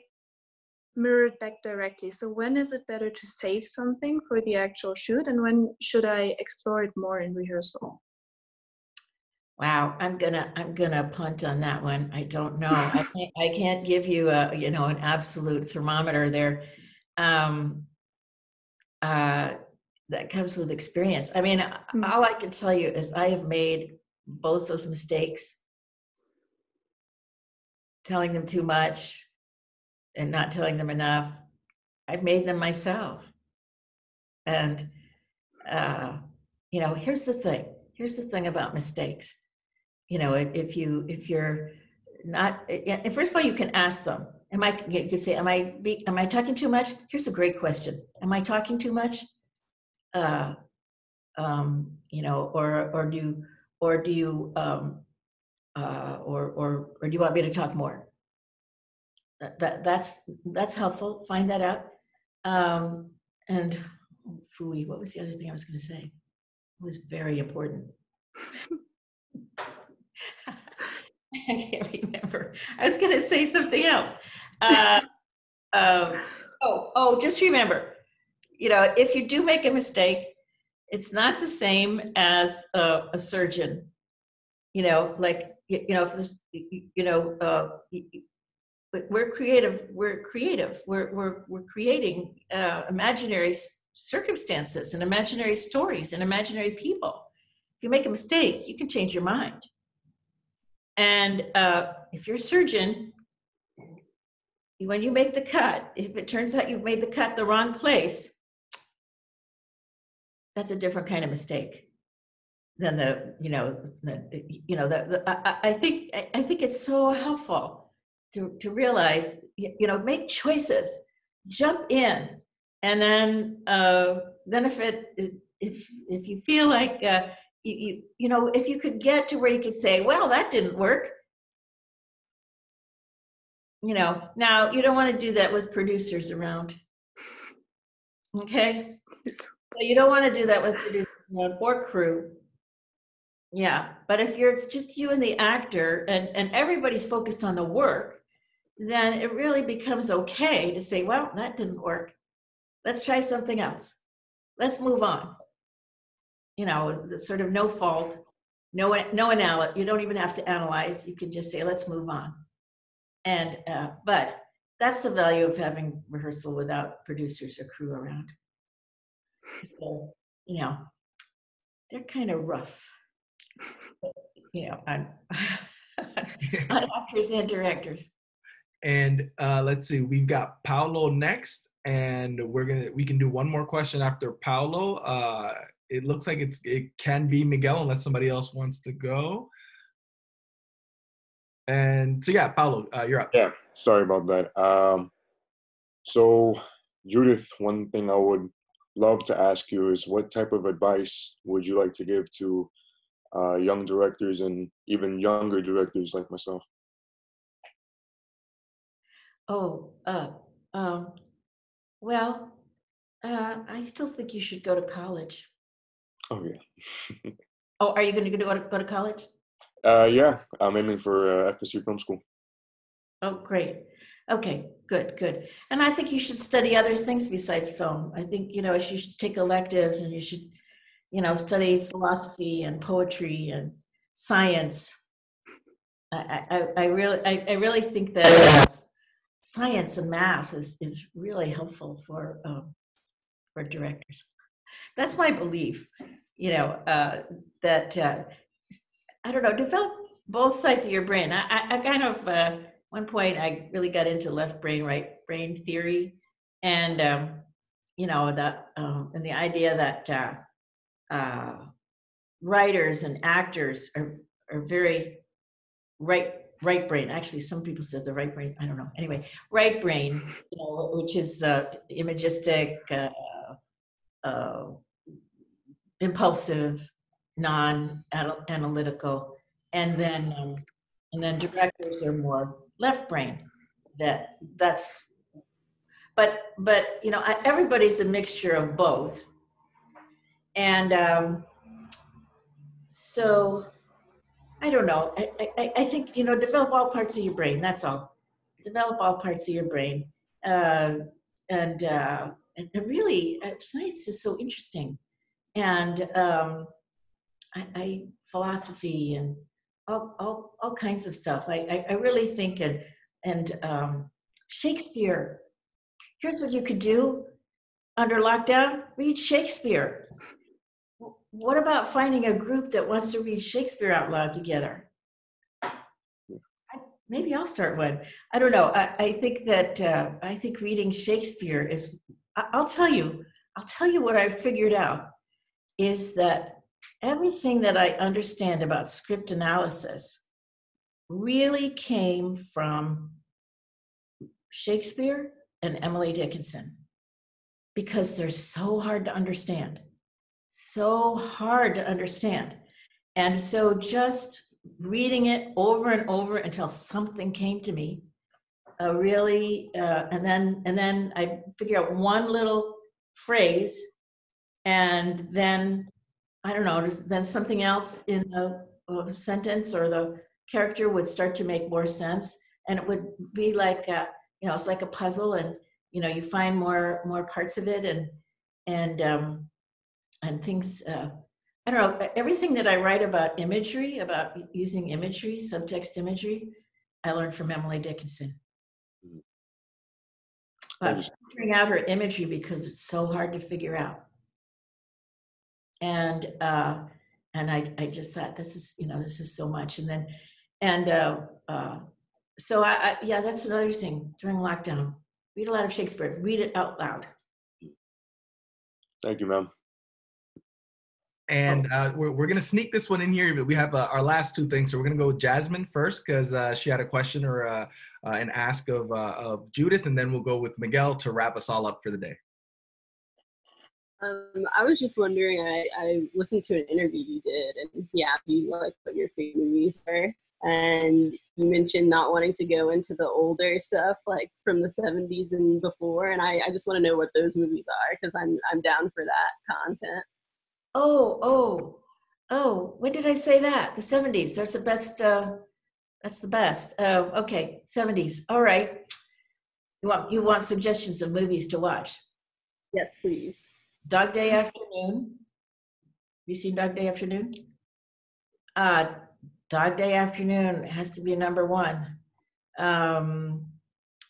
H: mirror it back directly? So when is it better to save something for the actual shoot and when should I explore it more in rehearsal?
A: Wow, I'm gonna I'm gonna punt on that one. I don't know. I can't, I can't give you a you know an absolute thermometer there. Um, uh, that comes with experience. I mean, all I can tell you is I have made both those mistakes, telling them too much and not telling them enough. I've made them myself, and uh, you know, here's the thing. Here's the thing about mistakes you know if, if you if you're not yeah, first of all you can ask them am i you could say am i be, am i talking too much? Here's a great question. Am i talking too much? Uh um you know or or do or do you um uh or or or do you want me to talk more? That, that that's that's helpful. Find that out. Um and oh, fooey what was the other thing i was going to say? It was very important [laughs] [laughs] I can't remember. I was going to say something else. Uh, um, oh, oh, just remember, you know, if you do make a mistake, it's not the same as a, a surgeon. You know, like you, you know, if this, you, you know, uh, we're creative. We're creative. We're we're we're creating uh, imaginary circumstances and imaginary stories and imaginary people. If you make a mistake, you can change your mind and uh, if you're a surgeon, when you make the cut, if it turns out you've made the cut the wrong place, that's a different kind of mistake than the you know the you know the, the I, I, think I think it's so helpful to to realize you know make choices, jump in, and then uh, then if it if if you feel like uh, you, you, you know, if you could get to where you could say, well, that didn't work. You know, now you don't want to do that with producers around. Okay? So you don't want to do that with producers or crew. Yeah, but if you're it's just you and the actor and, and everybody's focused on the work, then it really becomes okay to say, well, that didn't work. Let's try something else. Let's move on you know, sort of no fault, no no analysis. You don't even have to analyze. You can just say, let's move on. And uh, but that's the value of having rehearsal without producers or crew around. So you know, they're kind of rough. [laughs] You know, on, on [laughs] actors and directors.
B: And uh, let's see, we've got Paolo next, and we're gonna we can do one more question after Paolo. Uh, it looks like it's it can be Miguel unless somebody else wants to go. And so yeah, Paulo, uh, you're up.
G: Yeah, sorry about that. Um, so Judith, one thing I would love to ask you is what type of advice would you like to give to uh, young directors and even younger directors like myself?
A: Oh, uh, um, well, uh, I still think you should go to college.
G: Oh yeah. [laughs]
A: Oh, are you going to go to go to college?
G: Uh, yeah, I'm aiming for uh, FSU Film School.
A: Oh, great. Okay, good, good. And I think you should study other things besides film. I think you know you should take electives and you should, you know, study philosophy and poetry and science. I, I, I really, I, I really think that science and math is is really helpful for um, for directors. That's my belief you know, uh, that, uh, I don't know, develop both sides of your brain. I, I, I kind of, uh, one point I really got into left brain, right brain theory. And, um, you know, that, um, and the idea that, uh, uh, writers and actors are, are very right right brain actually some people said the right brain i don't know anyway right brain you know which is uh, imagistic uh, uh, impulsive, non-analytical, and then um, and then directors are more left brain. That that's, but but you know I, everybody's a mixture of both, and um, so I don't know. I, I I think you know develop all parts of your brain. That's all. Develop all parts of your brain, uh, and uh, and really uh, science is so interesting and um, I, I philosophy and all, all, all kinds of stuff. I, I, I really think and and um, Shakespeare. Here's what you could do under lockdown: read Shakespeare. What about finding a group that wants to read Shakespeare out loud together? maybe I'll start one. I don't know. I, I think that uh, I think reading Shakespeare is. I'll tell you. I'll tell you what I've figured out is that everything that I understand about script analysis really came from Shakespeare and Emily Dickinson because they're so hard to understand. So hard to understand. And so just reading it over and over until something came to me uh, really uh, and then and then i figure out one little phrase and then i don't know then something else in the uh, sentence or the character would start to make more sense and it would be like a, you know it's like a puzzle and you know you find more more parts of it and and um and things uh I don't know, everything that I write about imagery, about using imagery, subtext imagery, I learned from Emily Dickinson.
V: Mm-hmm.
A: But figuring out her imagery because it's so hard to figure out. And uh, and I, I just thought this is you know this is so much and then and uh, uh, so I, I yeah that's another thing during lockdown read a lot of Shakespeare read it out loud
G: Thank you, ma'am.
B: And uh, we're, we're going to sneak this one in here, but we have uh, our last two things. So we're going to go with Jasmine first because uh, she had a question or uh, uh, an ask of, uh, of Judith, and then we'll go with Miguel to wrap us all up for the day.
M: Um, I was just wondering. I, I listened to an interview you did, and yeah, you like what your favorite movies were, and you mentioned not wanting to go into the older stuff like from the '70s and before. And I, I just want to know what those movies are because I'm I'm down for that content.
A: Oh, oh, oh, when did I say that? The 70s. That's the best. Uh, that's the best. Uh, okay, 70s. All right. You want, you want suggestions of movies to watch?
M: Yes, please.
A: Dog Day Afternoon. You seen Dog Day Afternoon? Uh, Dog Day Afternoon has to be number one. Um,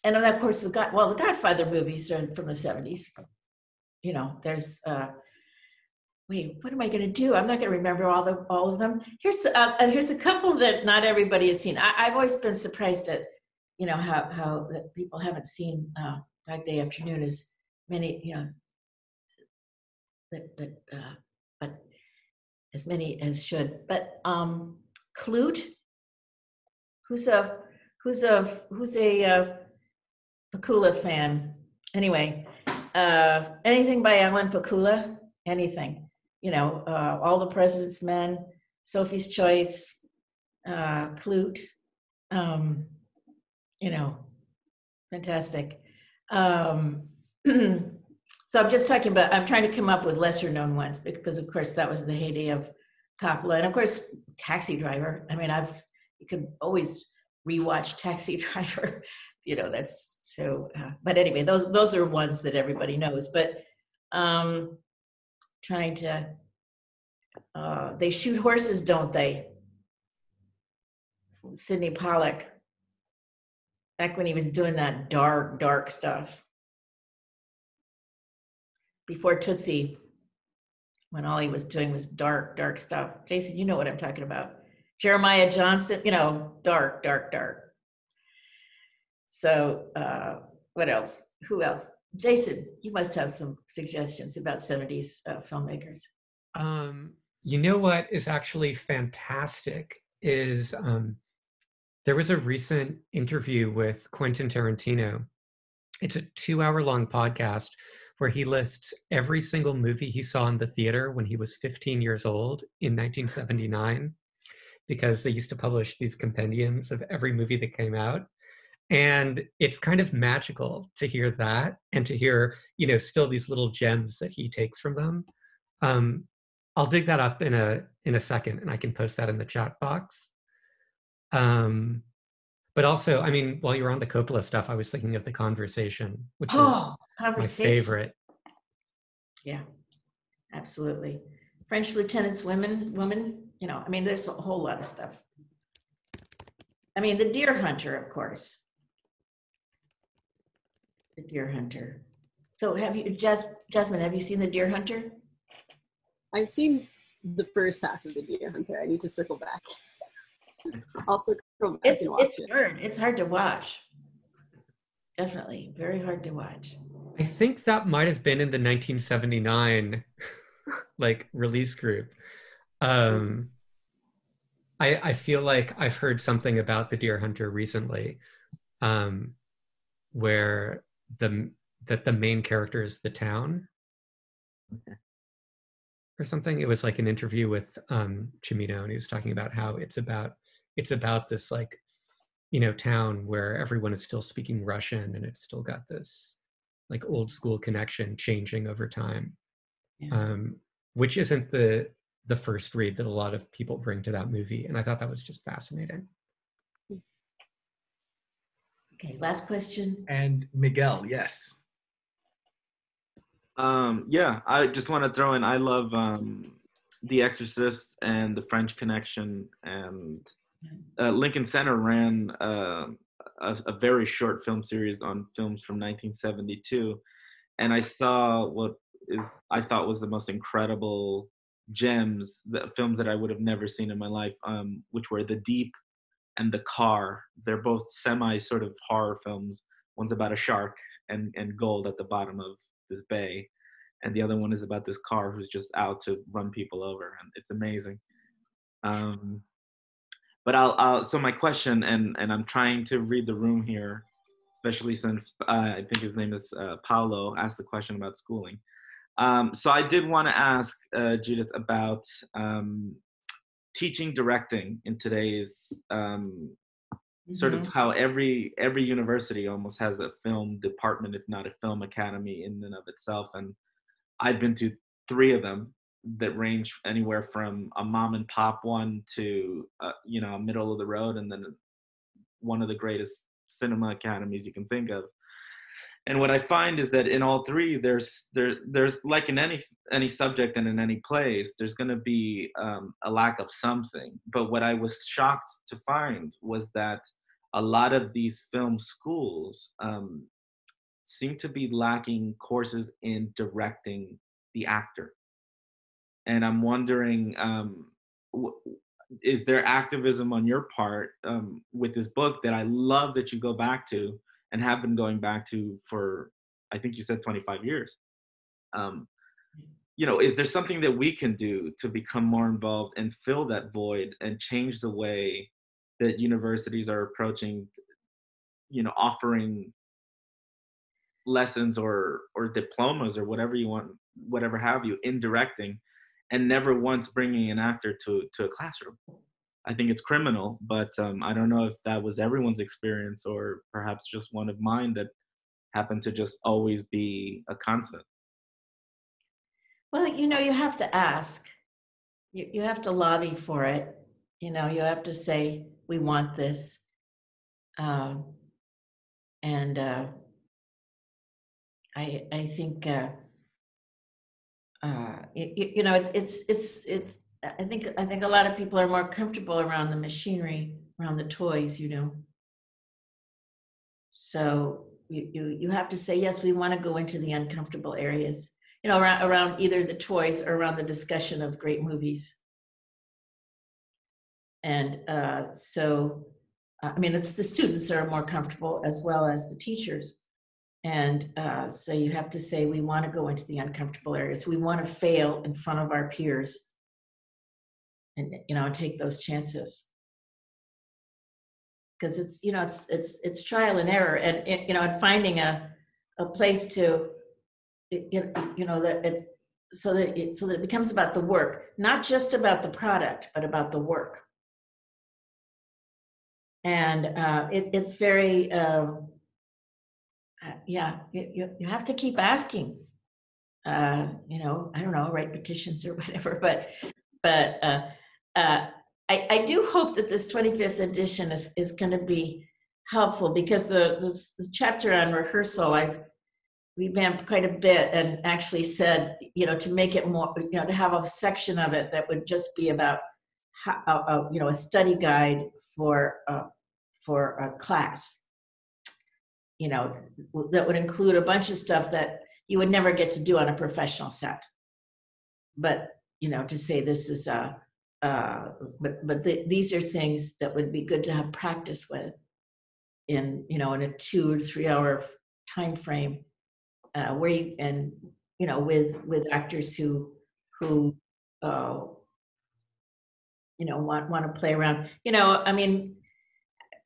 A: and then, of course, the God, well, the Godfather movies are from the 70s. You know, there's uh, wait, what am I going to do? I'm not going to remember all the all of them. Here's uh, uh, here's a couple that not everybody has seen. I, have always been surprised at, you know, how how that people haven't seen uh, Dog Day Afternoon as many, you know, that uh, but as many as should. But um, Klute, who's a who's a who's a uh, Pakula fan? Anyway, uh, anything by Alan Pakula? Anything you know, uh, All the President's Men, Sophie's Choice, uh, Klute, um, you know, fantastic. Um, [clears throat] so I'm just talking about, I'm trying to come up with lesser known ones because, of course, that was the heyday of Coppola. And of course, Taxi Driver. I mean, I've, you could always rewatch [laughs] Taxi Driver. you know, that's so, uh, but anyway, those, those are ones that everybody knows. But, um, trying to uh, they shoot horses don't they Sydney Pollack back when he was doing that dark dark stuff before tootsie when all he was doing was dark dark stuff. Jason you know what i'm talking about. Jeremiah johnson you know dark dark dark. So uh, what else? Who else? Jason, you must have some suggestions about 70s uh, filmmakers.
N: Um, you know what is actually fantastic is um, there was a recent interview with Quentin Tarantino. It's a two hour long podcast where he lists every single movie he saw in the theater when he was 15 years old in 1979 because they used to publish these compendiums of every movie that came out. And it's kind of magical to hear that and to hear you know still these little gems that he takes from them. Um, i'll dig that up in a in a second and i can post that in the chat box. Um, but also i mean while you're on the coppola stuff i was thinking of the conversation which
A: oh,
N: is my favorite
A: yeah absolutely French lieutenants, women, women. You know, I mean, there's a whole lot of stuff. I mean, the deer hunter, of course. The deer hunter. So have you, Jas- Jasmine, have you seen the deer hunter?
M: I've seen the first half of the Deer Hunter. I need to circle back. [laughs] I'll
A: It's, it's
M: it.
A: hard. It's hard to watch. Definitely, very hard to watch.
N: I think that might have been in the 1979 [laughs] like release group. Um, I I feel like I've heard something about the Deer Hunter recently, um, where the that the main character is the town. Or something. It was like an interview with um, Cimino, and he was talking about how it's about it's about this like you know town where everyone is still speaking Russian, and it's still got this like old school connection changing over time um, which isn't the the first read that a lot of people bring to that movie and i thought that was just fascinating
A: Okay, last question.
B: And Miguel, yes.
S: Um, yeah, I just want to throw in. I love um, The Exorcist and The French Connection, and uh, Lincoln Center ran uh, a, a very short film series on films from 1972, and I saw what is I thought was the most incredible gems, the films that I would have never seen in my life, um, which were The Deep and The Car. They're both semi sort of horror films. One's about a shark and, and gold at the bottom of this bay, and the other one is about this car who's just out to run people over, and it's amazing. Um, but I'll, I'll so my question, and and I'm trying to read the room here, especially since uh, I think his name is uh, Paulo asked the question about schooling. Um, so I did want to ask uh, Judith about um, teaching directing in today's um, sort of
A: Mhm.
S: how every every university almost has a film department, if not a film academy in and of itself. And I've been to three of them that range anywhere from a mom and pop one to uh, you know middle of the road, and then one of the greatest cinema academies you can think of and what I find is that in all three, there's there there's like in any any subject and in any place, there's going to be um, a lack of something. But what I was shocked to find was that a lot of these film schools um, seem to be lacking courses in directing the actor. And I'm wondering, um, w- is there activism on your part um, with this book that I love that you go back to? and have been going back to for I think you said 25 years. Um, you know, is there something that we can do to become more involved and fill that void and change the way that universities are approaching, you know, offering lessons or or diplomas or whatever you want, whatever have you, in directing, and never once bringing an actor to to a classroom. I think it's criminal, but um, I don't know if that was everyone's experience or perhaps just one of mine that happened to just always be a constant.
A: Well, you know, you have to ask. You, you have to lobby for it. You know, you have to say, we want this. Um, and uh, I, I think, uh, uh, you, you know, it's, it's, it's, it's, I think, I think a lot of people are more comfortable around the machinery, around the toys, you know. So you, you, you have to say, yes, we want to go into the uncomfortable areas you know, around, around either the toys or around the discussion of great movies. And uh, so, uh, I mean, it's the students are more comfortable as well as the teachers. And uh, so you have to say, we want to go into the uncomfortable areas. We want to fail in front of our peers and, you know, take those chances. Because it's, you know, it's, it's, it's trial and error and, you know, and finding a, a place to, you know, that it's so that it so that it becomes about the work, not just about the product, but about the work. And uh, it, it's very, uh, uh, yeah, you, you, you have to keep asking. Uh, you know, I don't know, write petitions or [laughs] whatever, but but uh, uh, I, I do hope that this 25th edition is, is going to be helpful because the, the, chapter on rehearsal, I've revamped quite a bit and actually said, you know, to make it more, you know, to have a section of it that would just be about, how, uh, uh, you know, a study guide for uh, for a class. You know, that would include a bunch of stuff that you would never get to do on a professional set. But you know, to say this is a, uh, but but the, these are things that would be good to have practice with in you know in a two or three hour time frame uh, where you and you know with with actors who who uh, you know want want to play around you know i mean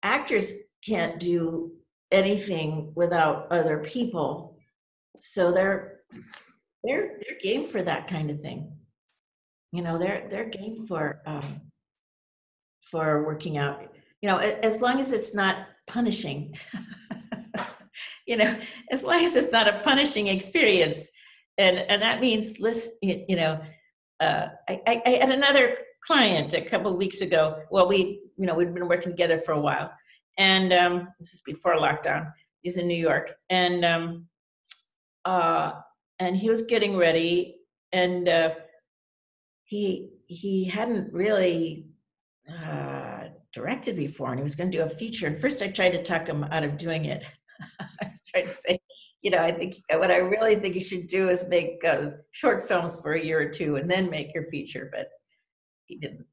A: actors can't do anything without other people. So they're they're they're game for that kind of thing. You know they're they're game for um for working out. You know as long as it's not punishing. [laughs] You know as long as it's not a punishing experience. And and that means list you know uh, I, I, I had another client a couple of weeks ago. Well we you know we'd been working together for a while and um, this is before lockdown. He's in new york. And um, uh, and he was getting ready and uh, he he hadn't really uh, directed before and he was going to do a feature and first i tried to talk him out of doing it. [laughs] I was trying to say you know i think what i really think you should do is make uh, short films for a year or two and then make your feature. But he didn't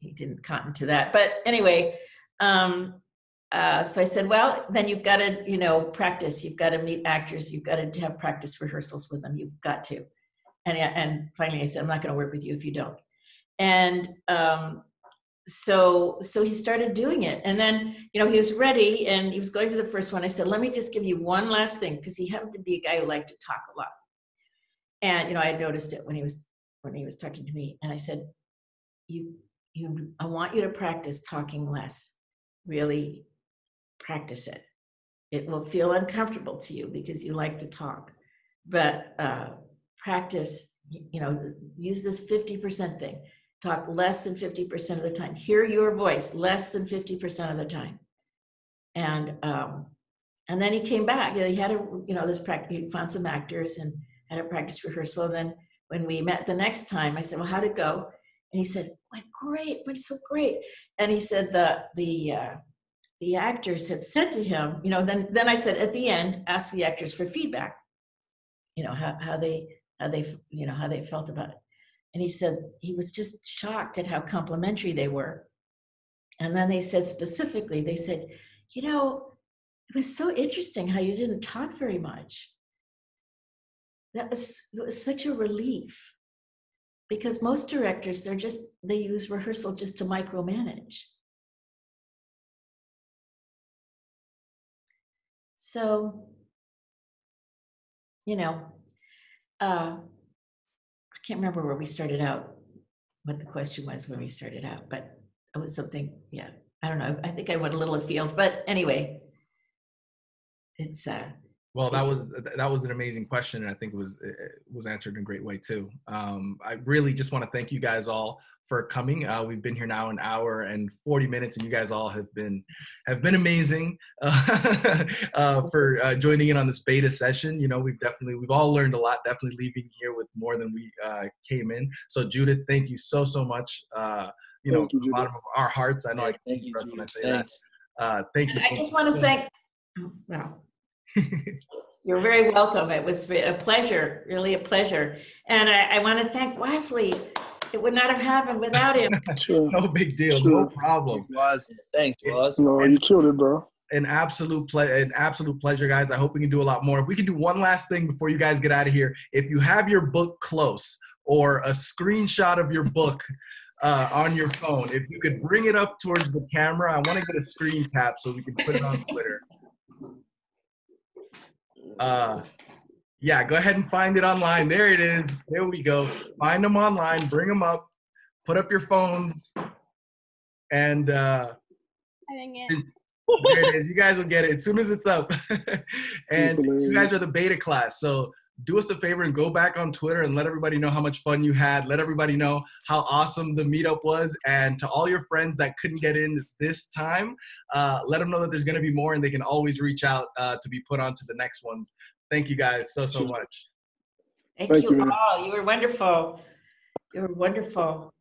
A: he didn't cotton to that. But anyway um, uh, so I said, well, then you've got to, you know, practice. You've got to meet actors. You've got to have practice rehearsals with them. You've got to. And and finally, I said, I'm not going to work with you if you don't. And um, so so he started doing it. And then, you know, he was ready and he was going to the first one. I said, let me just give you one last thing because he happened to be a guy who liked to talk a lot. And you know, I had noticed it when he was when he was talking to me. And I said, you you I want you to practice talking less. Really practice it. It will feel uncomfortable to you because you like to talk, but uh, practice, you know, use this 50% thing. Talk less than 50% of the time. Hear your voice less than 50% of the time. And um, and then he came back. He had a, you know, this practice. He found some actors and had a practice rehearsal. And then when we met the next time, I said, "Well, how'd it go?" And he said, "Went great. Went so great." And he said the the uh, the actors had said to him, you know, then then I said at the end, ask the actors for feedback, you know, how, how they how they you know how they felt about it. And he said he was just shocked at how complimentary they were. And then they said specifically, they said, you know, it was so interesting how you didn't talk very much. That was, it was such a relief because most directors, they're just, they use rehearsal just to micromanage. So, you know, uh, I can't remember where we started out, what the question was when we started out, but it was something, yeah, I don't know. I think I went a little afield, but anyway, it's, uh,
B: Well, that was that was an amazing question, and I think it was it was answered in a great way too. Um, I really just want to thank you guys all for coming. Uh, we've been here now an hour and 40 minutes, and you guys all have been have been amazing uh, [laughs] uh, for uh, joining in on this beta session. You know, we've definitely we've all learned a lot. Definitely leaving here with more than we uh, came in. So Judith, thank you so so much. Uh, you know,
T: you,
B: from the bottom of our hearts. I know I
J: thank you,
B: express when I say
J: Thanks.
B: that. Uh, thank you.
A: I just want to thank, well, you're very welcome. It was a pleasure, really a pleasure. And I, I want to thank Wesley. It would not have happened without him. [laughs]
T: Sure.
B: no big deal.
T: Sure.
B: No problem.
U: Was
J: Thanks, Wes.
T: No, you killed it, bro.
B: an absolute ple- an absolute pleasure, guys. I hope we can do a lot more. If we can do one last thing before you guys get out of here, if you have your book close or a screenshot of your book uh, on your phone, if you could bring it up towards the camera, I want to get a screen cap so we can put it on Twitter. [laughs] Uh, yeah, go ahead and find it online. There it is. There we go. Find them online. Bring them up. Put up your phones, and uh,
P: it.
B: there it is. You guys will get it as soon as it's up. [laughs] and you guys are the beta class. So do us a favor and go back on Twitter and let everybody know how much fun you had. Let everybody know how awesome the meetup was. And to all your friends that couldn't get in this time, uh, let them know that there's going to be more and they can always reach out uh, to be put on to the next ones. Thank you guys so, so much.
A: Thank, you, all. You were wonderful. You were wonderful.